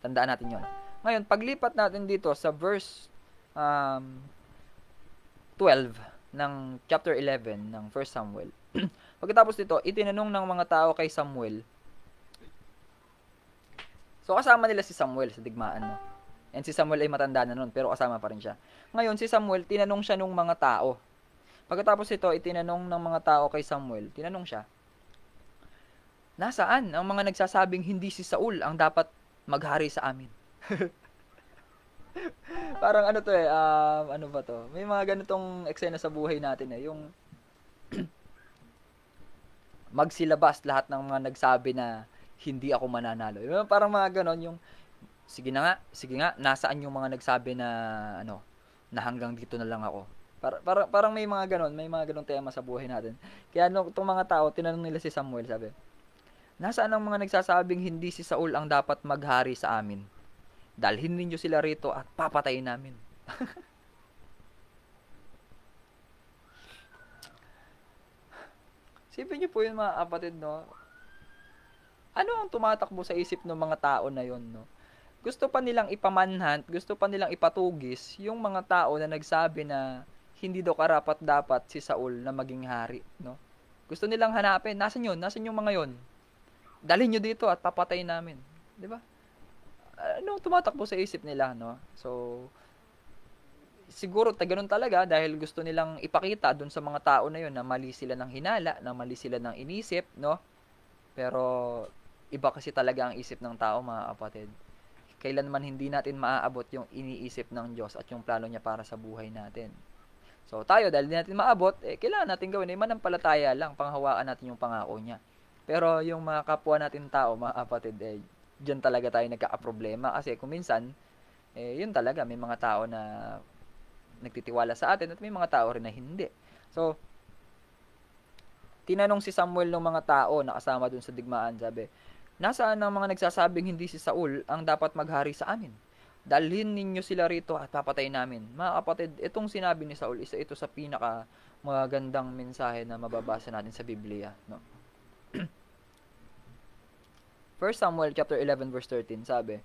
Tandaan natin 'yon. Ngayon, paglipat natin dito sa verse um, 12 ng chapter 11 ng 1 Samuel. Pagkatapos dito, itinanong ng mga tao kay Samuel. So kasama nila si Samuel sa digmaan, no? And si Samuel ay matanda na noon, pero kasama pa rin siya. Ngayon, si Samuel, tinanong siya nung mga tao Pagkatapos ito, itinanong ng mga tao kay Samuel, tinanong siya, Nasaan ang mga nagsasabing hindi si Saul ang dapat maghari sa amin? Parang ano to eh, um, ano ba to? May mga ganitong eksena sa buhay natin eh, yung magsilabas lahat ng mga nagsabi na hindi ako mananalo. Yung parang mga ganon, yung sige na nga, sige nga, nasaan yung mga nagsabi na ano, na hanggang dito na lang ako. Para, para, parang may mga ganon, may mga ganong tema sa buhay natin. Kaya nung itong mga tao, tinanong nila si Samuel, sabi, Nasaan ang mga nagsasabing hindi si Saul ang dapat maghari sa amin? Dalhin ninyo sila rito at papatayin namin. Sipin niyo po yun mga kapatid, no? Ano ang tumatakbo sa isip ng mga tao na yon, no? Gusto pa nilang ipamanhunt, gusto pa nilang ipatugis yung mga tao na nagsabi na hindi daw karapat dapat si Saul na maging hari, no? Gusto nilang hanapin, nasan yun? Nasan yung mga yon? Dalhin nyo dito at papatay namin. Di ba? Ano tumatakbo sa isip nila, no? So, siguro ta ganun talaga dahil gusto nilang ipakita dun sa mga tao na yon na mali sila ng hinala, na mali sila ng inisip, no? Pero iba kasi talaga ang isip ng tao, mga kapatid. Kailanman hindi natin maaabot yung iniisip ng Diyos at yung plano niya para sa buhay natin. So tayo, dahil di natin maabot, eh, kailangan natin gawin, eh, manampalataya lang, panghawaan natin yung pangako niya. Pero yung mga kapwa natin tao, mga kapatid, eh, dyan talaga tayo nagkakaproblema kasi kung minsan, eh, yun talaga, may mga tao na nagtitiwala sa atin at may mga tao rin na hindi. So, tinanong si Samuel ng mga tao na kasama dun sa digmaan, sabi, Nasaan ang mga nagsasabing hindi si Saul ang dapat maghari sa amin? Dalhin ninyo sila rito at papatayin namin. Mga kapatid, itong sinabi ni Saul, isa ito sa pinaka magandang mensahe na mababasa natin sa Biblia. No? 1 Samuel chapter 11 verse 13 sabi,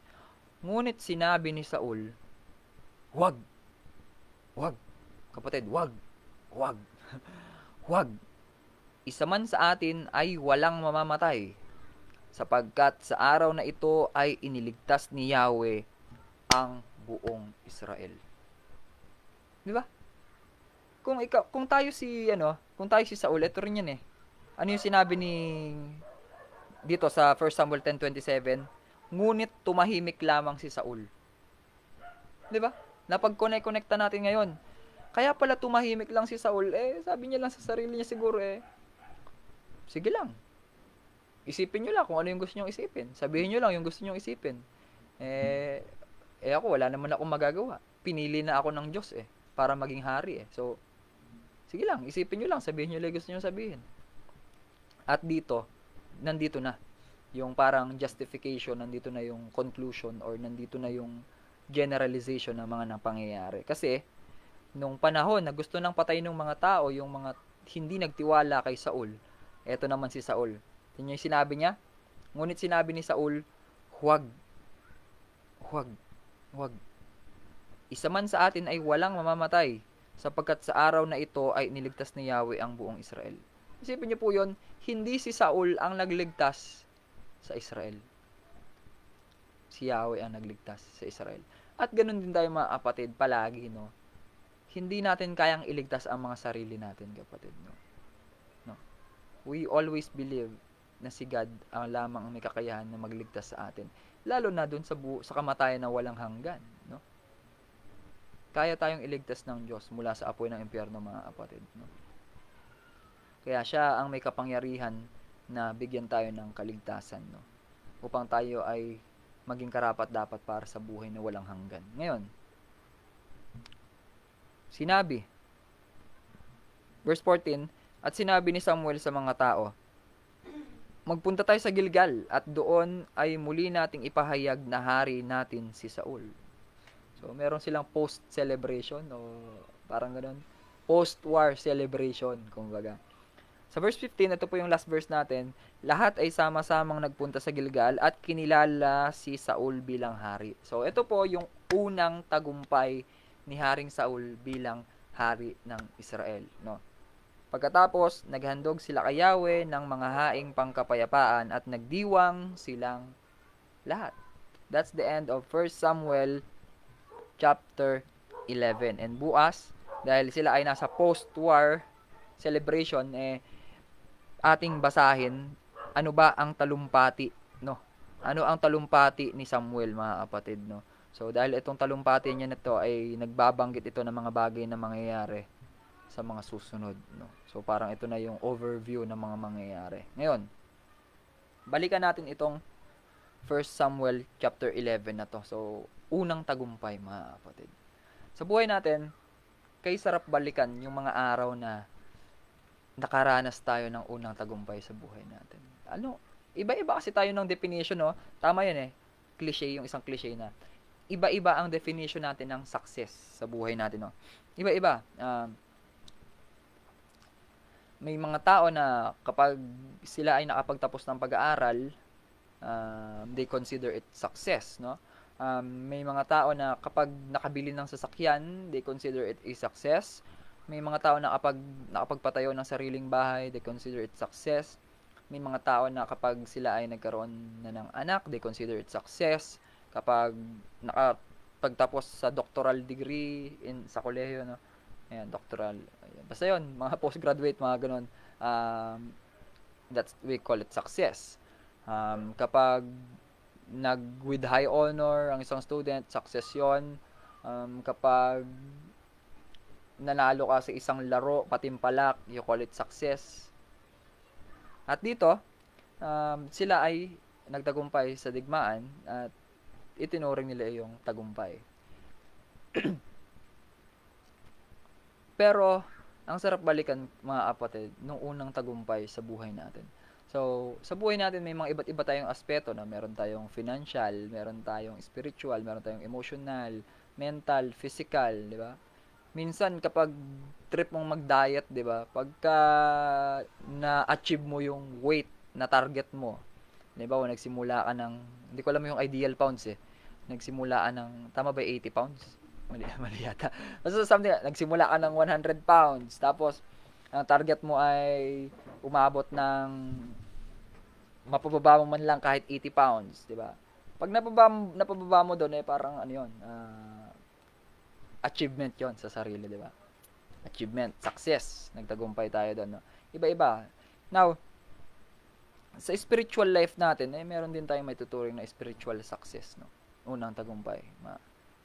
Ngunit sinabi ni Saul, Huwag! Huwag! Kapatid, huwag! Huwag! huwag! Isa man sa atin ay walang mamamatay, sapagkat sa araw na ito ay iniligtas ni Yahweh ang buong Israel. Di ba? Kung ikaw, kung tayo si ano, kung tayo si Saul, ito rin 'yan eh. Ano yung sinabi ni dito sa 1 Samuel 10:27? Ngunit tumahimik lamang si Saul. 'Di ba? Napag-connect-connecta natin ngayon. Kaya pala tumahimik lang si Saul, eh sabi niya lang sa sarili niya siguro eh, sige lang, Isipin nyo lang kung ano yung gusto nyo isipin. Sabihin nyo lang yung gusto nyo isipin. Eh, eh ako, wala naman akong magagawa. Pinili na ako ng Diyos eh, para maging hari eh. So, sige lang, isipin nyo lang, sabihin nyo lang gusto nyo sabihin. At dito, nandito na. Yung parang justification, nandito na yung conclusion or nandito na yung generalization ng mga napangyayari. Kasi, nung panahon na gusto nang patay ng mga tao, yung mga hindi nagtiwala kay Saul, eto naman si Saul, yun yung sinabi niya. Ngunit sinabi ni Saul, huwag, huwag, huwag. Isa man sa atin ay walang mamamatay, sapagkat sa araw na ito ay niligtas ni Yahweh ang buong Israel. Isipin niyo po yon, hindi si Saul ang nagligtas sa Israel. Si Yahweh ang nagligtas sa Israel. At ganun din tayo mga kapatid palagi, no? Hindi natin kayang iligtas ang mga sarili natin, kapatid, no? no? We always believe na si God ang lamang ang may kakayahan na magligtas sa atin. Lalo na dun sa, bu- sa kamatayan na walang hanggan. No? Kaya tayong iligtas ng Diyos mula sa apoy ng impyerno mga kapatid. No? Kaya siya ang may kapangyarihan na bigyan tayo ng kaligtasan. No? Upang tayo ay maging karapat dapat para sa buhay na walang hanggan. Ngayon, sinabi, verse 14, at sinabi ni Samuel sa mga tao, magpunta tayo sa Gilgal at doon ay muli nating ipahayag na hari natin si Saul. So, meron silang post-celebration o parang ganun. Post-war celebration, kumbaga. Sa verse 15, ito po yung last verse natin. Lahat ay sama-samang nagpunta sa Gilgal at kinilala si Saul bilang hari. So, ito po yung unang tagumpay ni Haring Saul bilang hari ng Israel. No? Pagkatapos, naghandog sila kay Yahweh ng mga haing pangkapayapaan at nagdiwang silang lahat. That's the end of 1 Samuel chapter 11. And bukas, dahil sila ay nasa post-war celebration, eh, ating basahin ano ba ang talumpati, no? Ano ang talumpati ni Samuel, mga kapatid, no? So, dahil itong talumpati niya na to ay nagbabanggit ito ng mga bagay na mangyayari sa mga susunod. No? So, parang ito na yung overview ng mga mangyayari. Ngayon, balikan natin itong 1 Samuel chapter 11 na to. So, unang tagumpay, mga kapatid. Sa buhay natin, kay sarap balikan yung mga araw na nakaranas tayo ng unang tagumpay sa buhay natin. Ano, iba-iba kasi tayo ng definition, no? Tama yun eh. Cliche, yung isang cliche na. Iba-iba ang definition natin ng success sa buhay natin, no? Iba-iba. Uh, may mga tao na kapag sila ay nakapagtapos ng pag-aaral, uh, they consider it success, no? Um, may mga tao na kapag nakabili ng sasakyan, they consider it a success. May mga tao na kapag nakapagpatayo ng sariling bahay, they consider it success. May mga tao na kapag sila ay nagkaroon na ng anak, they consider it success. Kapag nakapagtapos sa doctoral degree in sa kolehiyo, no? Ayan, doctoral. Ayan. Basta yun, mga postgraduate, mga ganun. Um, that's, we call it success. Um, kapag nag with high honor ang isang student, success yon. Um, kapag nanalo ka sa isang laro, patimpalak, you call it success. At dito, um, sila ay nagtagumpay sa digmaan at itinuring nila yung tagumpay. Pero, ang sarap balikan mga kapatid, nung unang tagumpay sa buhay natin. So, sa buhay natin may mga iba't iba tayong aspeto na meron tayong financial, meron tayong spiritual, meron tayong emotional, mental, physical, di ba? Minsan kapag trip mong mag-diet, di ba? Pagka na-achieve mo yung weight na target mo, di ba? nagsimula ka ng, hindi ko alam yung ideal pounds eh. Nagsimula ka ng, tama ba 80 pounds? Mali, mali yata. Basta something, nagsimula ka ng 100 pounds, tapos, ang target mo ay umabot ng mapababa mo man lang kahit 80 pounds, di ba? Pag napababa, napababa mo doon, eh, parang ano yun, uh, achievement yon sa sarili, di ba? Achievement, success, nagtagumpay tayo doon. No? Iba-iba. Now, sa spiritual life natin, eh, meron din tayong may tuturing na spiritual success, no? Unang tagumpay. Ma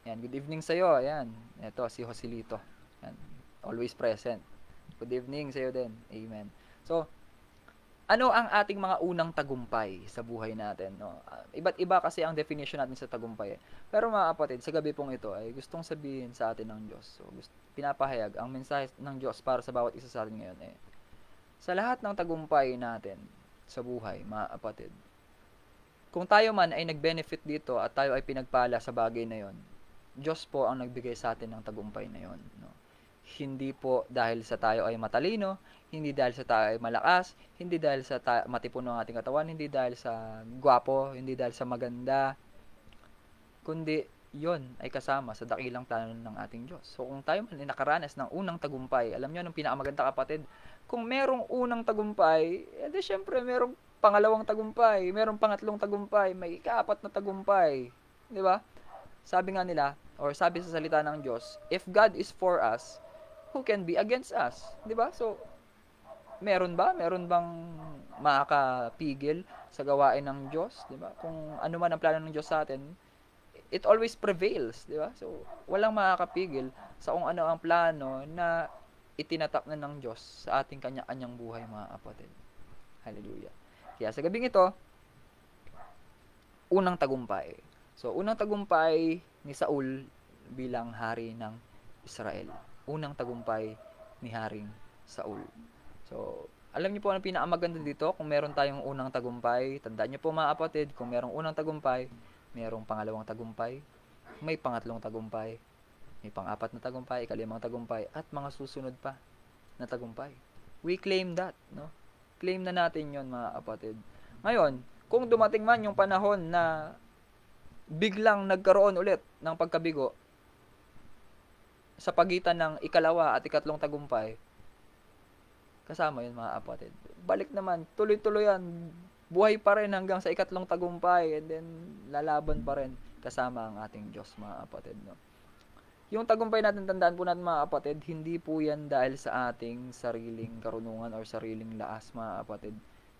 yan, good evening sa iyo. Ayan. Ito si Joselito. Yan. Always present. Good evening sa iyo din. Amen. So, ano ang ating mga unang tagumpay sa buhay natin, no? Iba't iba kasi ang definition natin sa tagumpay. Pero mga kapatid, sa gabi pong ito ay gustong sabihin sa atin ng Diyos. So, gusto, pinapahayag ang mensahe ng Diyos para sa bawat isa sa atin ngayon eh. Sa lahat ng tagumpay natin sa buhay, mga kapatid, kung tayo man ay nag-benefit dito at tayo ay pinagpala sa bagay na yon, Diyos po ang nagbigay sa atin ng tagumpay na yon. No? Hindi po dahil sa tayo ay matalino, hindi dahil sa tayo ay malakas, hindi dahil sa ta- matipon ng ating katawan, hindi dahil sa gwapo, hindi dahil sa maganda, kundi yon ay kasama sa dakilang plano ng ating Diyos. So kung tayo man ay nakaranas ng unang tagumpay, alam niyo anong pinakamaganda kapatid, kung merong unang tagumpay, edi syempre merong pangalawang tagumpay, merong pangatlong tagumpay, may ikaapat na tagumpay. Di ba? Sabi nga nila, or sabi sa salita ng Diyos, if God is for us, who can be against us? 'Di ba? So meron ba? Meron bang makakapigil sa gawain ng Diyos, 'di ba? Kung ano man ang plano ng Diyos sa atin, it always prevails, 'di ba? So walang makakapigil sa kung ano ang plano na itinatak na ng Diyos sa ating kanya-kanyang buhay, mga kapatid. Hallelujah. Kaya sa gabing ito, unang tagumpay. So, unang tagumpay ni Saul bilang hari ng Israel. Unang tagumpay ni Haring Saul. So, alam niyo po ang pinakamaganda dito, kung meron tayong unang tagumpay, tandaan niyo po mga kapatid, kung merong unang tagumpay, merong pangalawang tagumpay, may pangatlong tagumpay, may pang-apat na tagumpay, ikalimang tagumpay, at mga susunod pa na tagumpay. We claim that, no? Claim na natin yon mga kapatid. Ngayon, kung dumating man yung panahon na biglang nagkaroon ulit ng pagkabigo sa pagitan ng ikalawa at ikatlong tagumpay, kasama yun mga kapatid. Balik naman, tuloy-tuloy yan. Buhay pa rin hanggang sa ikatlong tagumpay and then lalaban pa rin kasama ang ating Diyos mga kapatid. No? Yung tagumpay natin, tandaan po natin mga kapatid, hindi po yan dahil sa ating sariling karunungan or sariling laas mga kapatid.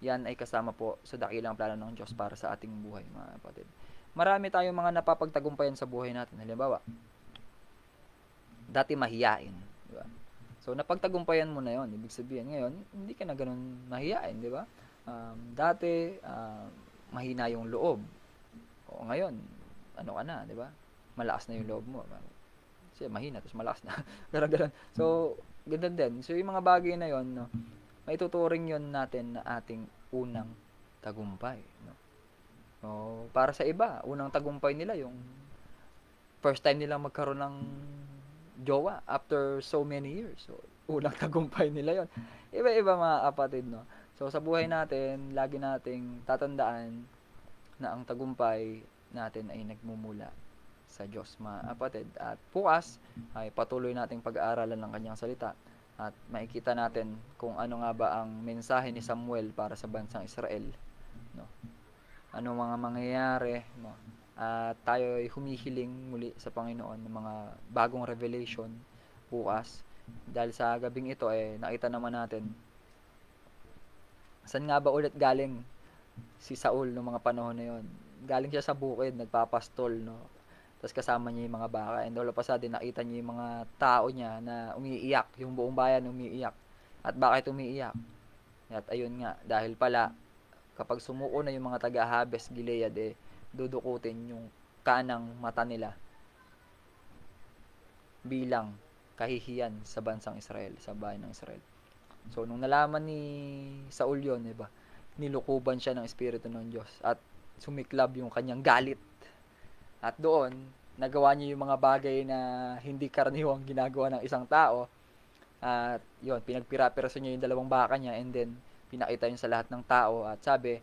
Yan ay kasama po sa dakilang plano ng Diyos para sa ating buhay mga kapatid marami tayong mga napapagtagumpayan sa buhay natin. Halimbawa, dati mahiyain. So, napagtagumpayan mo na yon Ibig sabihin, ngayon, hindi ka na ganun mahiyain. Di ba? Um, dati, uh, mahina yung loob. O ngayon, ano ka na, di ba? Malakas na yung loob mo. Kasi mahina, tapos malakas na. ganun, ganun. So, ganun din. So, yung mga bagay na yon no, may tuturing yon natin na ating unang tagumpay. No? Oh, para sa iba, unang tagumpay nila yung first time nilang magkaroon ng jowa after so many years. So, unang tagumpay nila yon. Iba-iba mga kapatid, no? So, sa buhay natin, lagi nating tatandaan na ang tagumpay natin ay nagmumula sa Diyos, mga kapatid. At bukas ay patuloy nating pag-aaralan ng kanyang salita at makikita natin kung ano nga ba ang mensahe ni Samuel para sa bansang Israel. No? ano mga mangyayari no? At tayo ay humihiling muli sa Panginoon ng mga bagong revelation bukas. Dahil sa gabing ito eh nakita naman natin saan nga ba ulit galing si Saul noong mga panahon na yon galing siya sa bukid nagpapastol no? Tapos kasama niya yung mga baka. And all of a sudden nakita niya yung mga tao niya na umiiyak yung buong bayan umiiyak. At bakit umiiyak? At ayun nga dahil pala kapag sumuko na yung mga taga Habes Gilead eh dudukutin yung kanang mata nila bilang kahihiyan sa bansang Israel, sa bayan ng Israel. So, nung nalaman ni Saul yun, diba, nilukuban siya ng Espiritu ng Diyos at sumiklab yung kanyang galit. At doon, nagawa niya yung mga bagay na hindi karaniwang ginagawa ng isang tao. At yun, pinagpira-piraso niya yung dalawang baka niya and then pinakita yun sa lahat ng tao at sabi,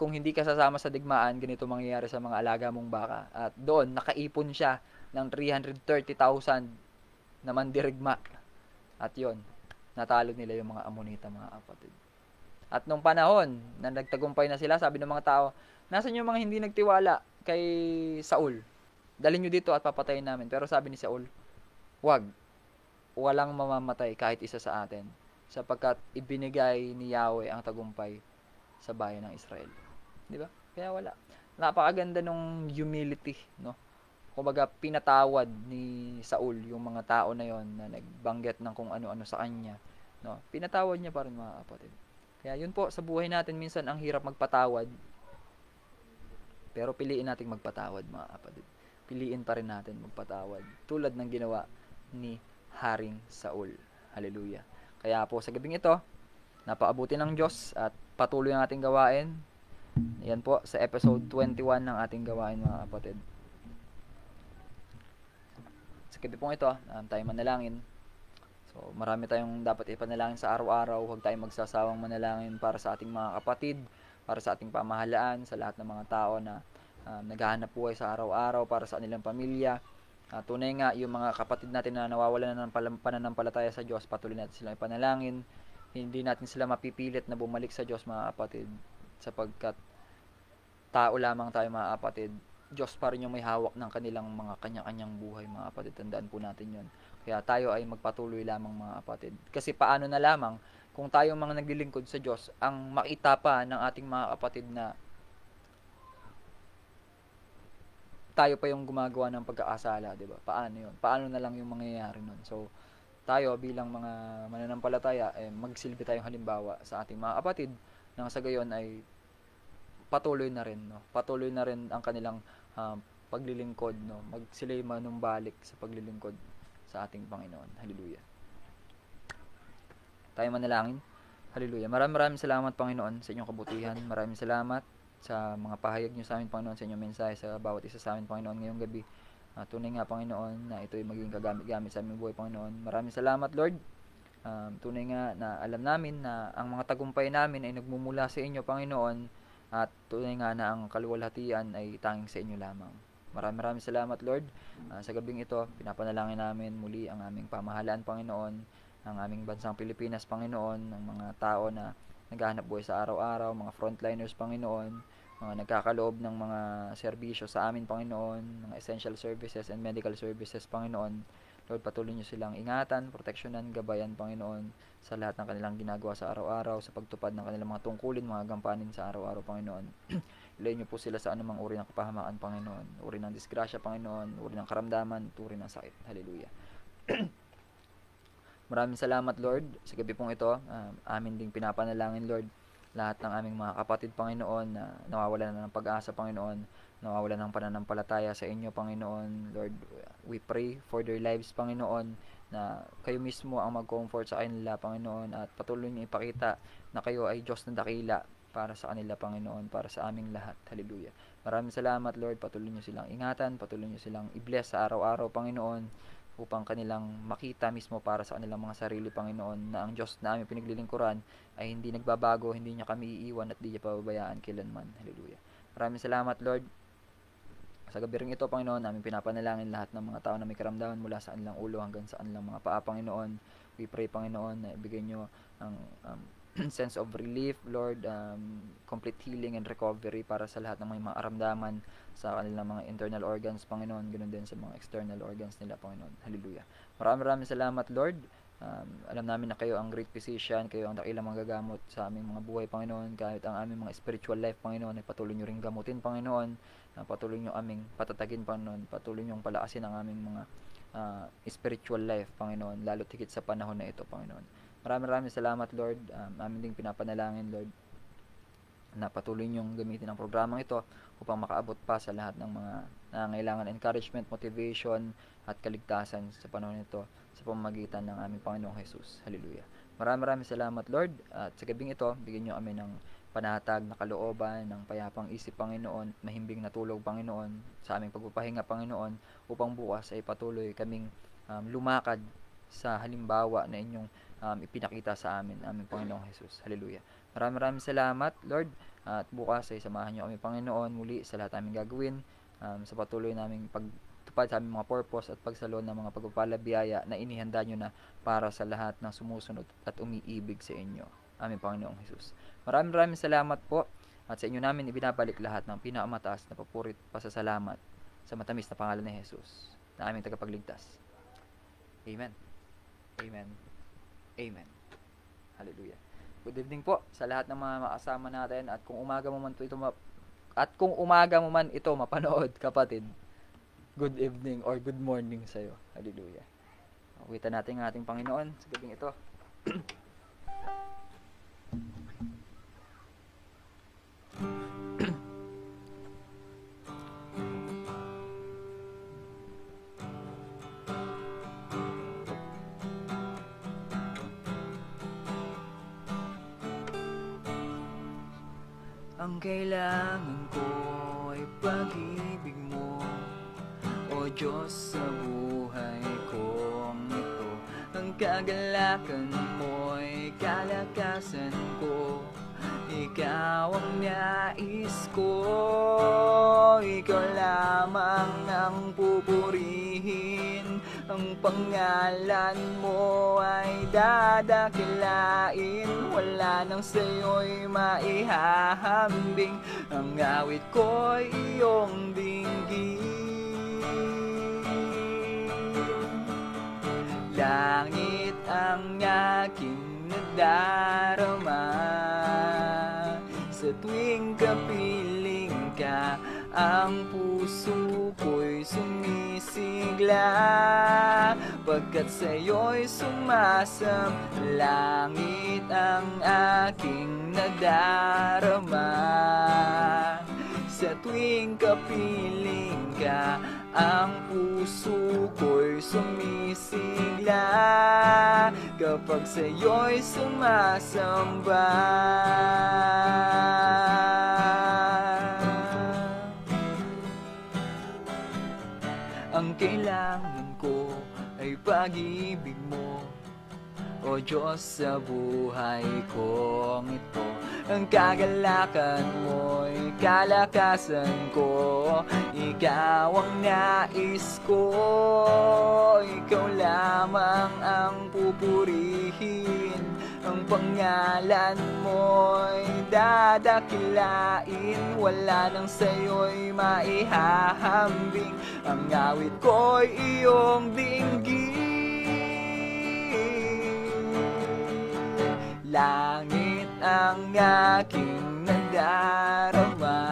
kung hindi ka sasama sa digmaan, ganito mangyayari sa mga alaga mong baka. At doon, nakaipon siya ng 330,000 na mandirigma. At yon natalo nila yung mga Amonita, mga kapatid. At nung panahon na nagtagumpay na sila, sabi ng mga tao, nasan yung mga hindi nagtiwala kay Saul? Dalhin nyo dito at papatayin namin. Pero sabi ni Saul, wag, walang mamamatay kahit isa sa atin sapagkat ibinigay ni Yahweh ang tagumpay sa bayan ng Israel. Di ba? Kaya wala. Napakaganda nung humility, no? Kumbaga, pinatawad ni Saul yung mga tao na yon na nagbanggit ng kung ano-ano sa kanya. No? Pinatawad niya pa rin mga kapatid. Kaya yun po, sa buhay natin minsan ang hirap magpatawad. Pero piliin nating magpatawad mga kapatid. Piliin pa rin natin magpatawad. Tulad ng ginawa ni Haring Saul. Hallelujah. Kaya po sa gabing ito, napaabuti ng Diyos at patuloy ang ating gawain. Yan po sa episode 21 ng ating gawain mga kapatid. Sa gabi pong ito, um, tayo manalangin. So, marami tayong dapat ipanalangin sa araw-araw. Huwag tayong magsasawang manalangin para sa ating mga kapatid, para sa ating pamahalaan, sa lahat ng mga tao na um, naghahanap buhay sa araw-araw para sa kanilang pamilya. Uh, tunay nga, yung mga kapatid natin na nawawalan na ng pananampalataya sa Diyos, patuloy natin silang ipanalangin hindi natin sila mapipilit na bumalik sa Diyos mga kapatid sapagkat tao lamang tayo mga kapatid Diyos pa rin yung may hawak ng kanilang mga kanya-kanyang buhay mga kapatid tandaan po natin yon kaya tayo ay magpatuloy lamang mga kapatid kasi paano na lamang kung tayo mga naglilingkod sa Diyos ang makita pa ng ating mga kapatid na tayo pa yung gumagawa ng pagkakasala, 'di ba? Paano 'yon? Paano na lang yung mangyayari nun? So, tayo bilang mga mananampalataya, eh, magsilbi tayong halimbawa sa ating mga kapatid nang sa gayon ay patuloy na rin, no? Patuloy na rin ang kanilang uh, paglilingkod, no? Magsilay manumbalik sa paglilingkod sa ating Panginoon. Hallelujah. Tayo manalangin. Hallelujah. Maraming maraming salamat, Panginoon, sa inyong kabutihan. Maraming salamat sa mga pahayag niyo sa amin, Panginoon, sa inyong mensahe sa bawat isa sa amin, Panginoon, ngayong gabi. Uh, tunay nga, Panginoon, na ito ay maging kagamit-gamit sa aming buhay, Panginoon. Maraming salamat, Lord. Um, tunay nga na alam namin na ang mga tagumpay namin ay nagmumula sa inyo, Panginoon, at tunay nga na ang kaluwalhatian ay tanging sa inyo lamang. Maraming maraming salamat, Lord. Uh, sa gabing ito, pinapanalangin namin muli ang aming pamahalaan, Panginoon, ang aming bansang Pilipinas, Panginoon, ang mga tao na naghahanap buhay sa araw-araw, mga frontliners, Panginoon, mga nagkakaloob ng mga serbisyo sa amin, Panginoon, mga essential services and medical services, Panginoon. Lord, patuloy niyo silang ingatan, proteksyonan, gabayan, Panginoon, sa lahat ng kanilang ginagawa sa araw-araw, sa pagtupad ng kanilang mga tungkulin, mga gampanin sa araw-araw, Panginoon. Ilayin niyo po sila sa anumang uri ng kapahamakan, Panginoon. Uri ng disgrasya, Panginoon. Uri ng karamdaman, uri ng sakit. Hallelujah. Maraming salamat, Lord, sa gabi pong ito. Um, amin ding pinapanalangin, Lord, lahat ng aming mga kapatid, Panginoon, na nawawalan na ng pag-asa, Panginoon, nawawalan ng pananampalataya sa inyo, Panginoon. Lord, we pray for their lives, Panginoon, na kayo mismo ang mag-comfort sa kanila, Panginoon, at patuloy niyo ipakita na kayo ay Diyos na dakila para sa kanila, Panginoon, para sa aming lahat. Hallelujah. Maraming salamat, Lord. Patuloy niyo silang ingatan, patuloy niyo silang i-bless sa araw-araw, Panginoon upang kanilang makita mismo para sa kanilang mga sarili, Panginoon, na ang Diyos na aming pinaglilingkuran ay hindi nagbabago, hindi niya kami iiwan at hindi niya pababayaan kailanman. Hallelujah. Maraming salamat, Lord. Sa gabi rin ito, Panginoon, namin pinapanalangin lahat ng mga tao na may karamdaman mula sa kanilang ulo hanggang sa kanilang mga paa, Panginoon. We pray, Panginoon, na ibigay nyo ang um, sense of relief, Lord, um, complete healing and recovery para sa lahat ng mga, mga aramdaman sa kanilang mga internal organs, Panginoon, ganoon din sa mga external organs nila, Panginoon. Hallelujah. Maraming maraming salamat, Lord. Um, alam namin na kayo ang great physician, kayo ang dakilang manggagamot sa aming mga buhay, Panginoon, kahit ang aming mga spiritual life, Panginoon, ay patuloy nyo rin gamutin, Panginoon, uh, patuloy nyo aming patatagin, Panginoon, patuloy nyo palakasin ang aming mga uh, spiritual life, Panginoon, lalo tigit sa panahon na ito, Panginoon. Maraming maraming salamat, Lord. Um, amin ding pinapanalangin, Lord, na patuloy niyong gamitin ang programang ito upang makaabot pa sa lahat ng mga na kailangan encouragement, motivation, at kaligtasan sa panahon nito sa pamamagitan ng aming Panginoong Jesus. Hallelujah. Maraming maraming salamat Lord at sa gabing ito, bigyan niyo kami ng panatag na kalooban, ng payapang isip Panginoon, mahimbing na tulog Panginoon sa aming pagpapahinga Panginoon upang bukas ay patuloy kaming um, lumakad sa halimbawa na inyong um, ipinakita sa amin, aming Panginoong Jesus. Hallelujah. Maraming maraming salamat Lord at bukas ay samahan niyo kami Panginoon muli sa lahat aming gagawin um, sa patuloy naming pagtupad sa aming mga purpose at pagsalon ng mga pagpapala biyaya na inihanda nyo na para sa lahat ng sumusunod at umiibig sa inyo. Aming Panginoong Jesus. Maraming maraming salamat po at sa inyo namin ibinabalik lahat ng pinakamataas na papurit pasasalamat sa matamis na pangalan ni Jesus na aming tagapagligtas. Amen. Amen. Amen. Hallelujah. Good evening po sa lahat ng mga makasama natin at kung umaga mo man ito at kung umaga mo man ito mapanood, kapatid, good evening or good morning sa iyo. Hallelujah. Awitan natin ang ating Panginoon sa gabing ito. Ang kailangan ko ay pag-ibig mo O Diyos sa buhay kong ito Ang kagalakan mo'y kalakasan ko. Ikaw ang nais ko Ikaw lamang ang pupurihin. Ang pangalan mo ay dadakilain Wala nang sa'yo'y maihahambing. Ang awit ko'y iyong dinggin Langit ang aking nadarama. Sa tuwing kapiling ka Ang puso ko'y sumisigla. Pagkat sa'yo'y sumasam Langit ang aking nadarama. Sa tuwing kapiling ka Ang puso ko'y sumisigla Kapag sa'yo'y sumasamba. Ang kailangan ko ay pag-ibig mo O Diyos sa buhay kong ito Ang kagalakan mo'y kalakasan ko. Ikaw ang nais ko Ikaw lamang ang pupurihin. Ang pangalan mo'y dadakilain Wala nang sa'yo'y maihahambing. Ang awit ko'y iyong dinggin Langit ang aking nadarama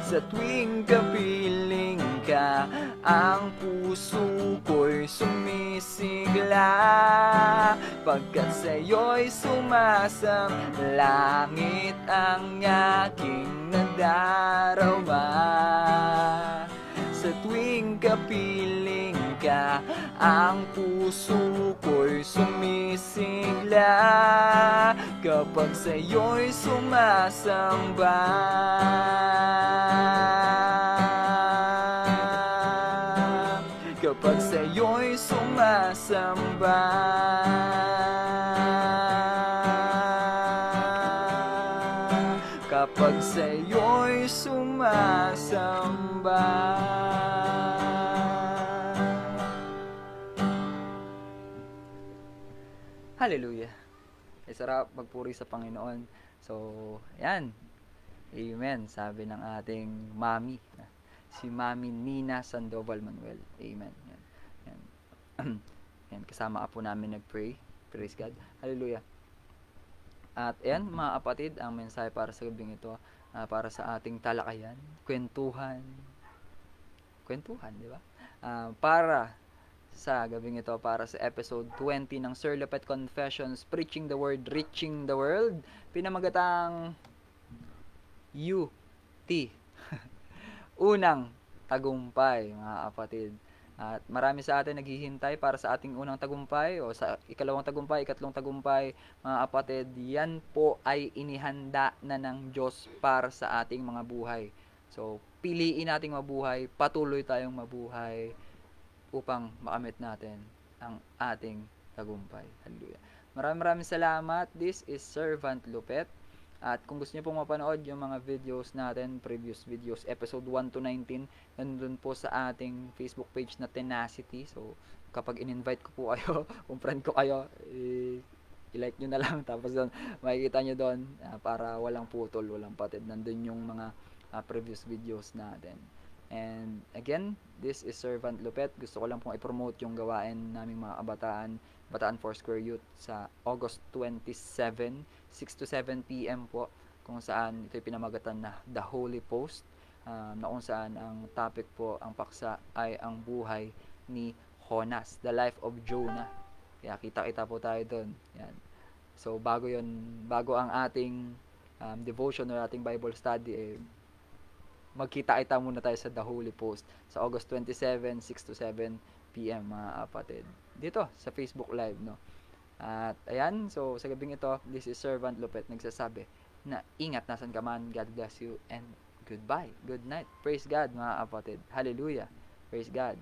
Sa tuwing kapiling ka Ang puso ko'y sumisigla. Pagkat sa'yo'y sumasang Langit ang aking nadarama Sa tuwing kapiling ka Ang puso ko'y sumisigla. Kapag sa'yo'y sumasamba. Kapag sa'yo'y sumasamba. Kapag sa'yo'y sumasamba Hallelujah. Ay sarap magpuri sa Panginoon. So, yan. Amen. Sabi ng ating mami. Si Mami Nina Sandoval Manuel. Amen. Yan. Yan. yan. Kasama ka po namin nag-pray. Praise God. Hallelujah. At yan, mga kapatid, ang mensahe para sa gabing ito, ah, para sa ating talakayan, kwentuhan, kwentuhan, di ba? Ah, para sa gabing ito, para sa episode 20 ng Sir Lepet Confessions, Preaching the Word, Reaching the World, pinamagatang UT. unang tagumpay, mga kapatid. At marami sa atin naghihintay para sa ating unang tagumpay o sa ikalawang tagumpay, ikatlong tagumpay, mga kapatid, yan po ay inihanda na ng Diyos para sa ating mga buhay. So, piliin nating mabuhay, patuloy tayong mabuhay upang makamit natin ang ating tagumpay. Hallelujah. Maraming maraming salamat. This is Servant Lupet. At kung gusto niyo pong mapanood yung mga videos natin, previous videos, episode 1 to 19, nandun po sa ating Facebook page na Tenacity. So, kapag in-invite ko po kayo, kung friend ko kayo, i- i-like nyo na lang. Tapos doon, makikita nyo doon uh, para walang putol, walang patid. Nandun yung mga uh, previous videos natin. And again, this is Servant Lupet. Gusto ko lang pong i-promote yung gawain naming mga kabataan, Bataan Foursquare Youth sa August 27, 6 to 7 p.m. po, kung saan ito'y pinamagatan na The Holy Post, uh, na kung saan ang topic po, ang paksa ay ang buhay ni Jonas, the life of Jonah. Kaya kita-kita po tayo doon. Yan. So, bago yon bago ang ating um, devotion or ating Bible study, eh, magkita-kita muna tayo sa The Holy Post sa August 27, 6 to 7 p.m. mga kapatid. Dito sa Facebook Live, no. At ayan, so sa gabing ito, this is Servant Lupet nagsasabi na ingat nasan ka man, God bless you and goodbye. Good night. Praise God mga kapatid. Hallelujah. Praise God.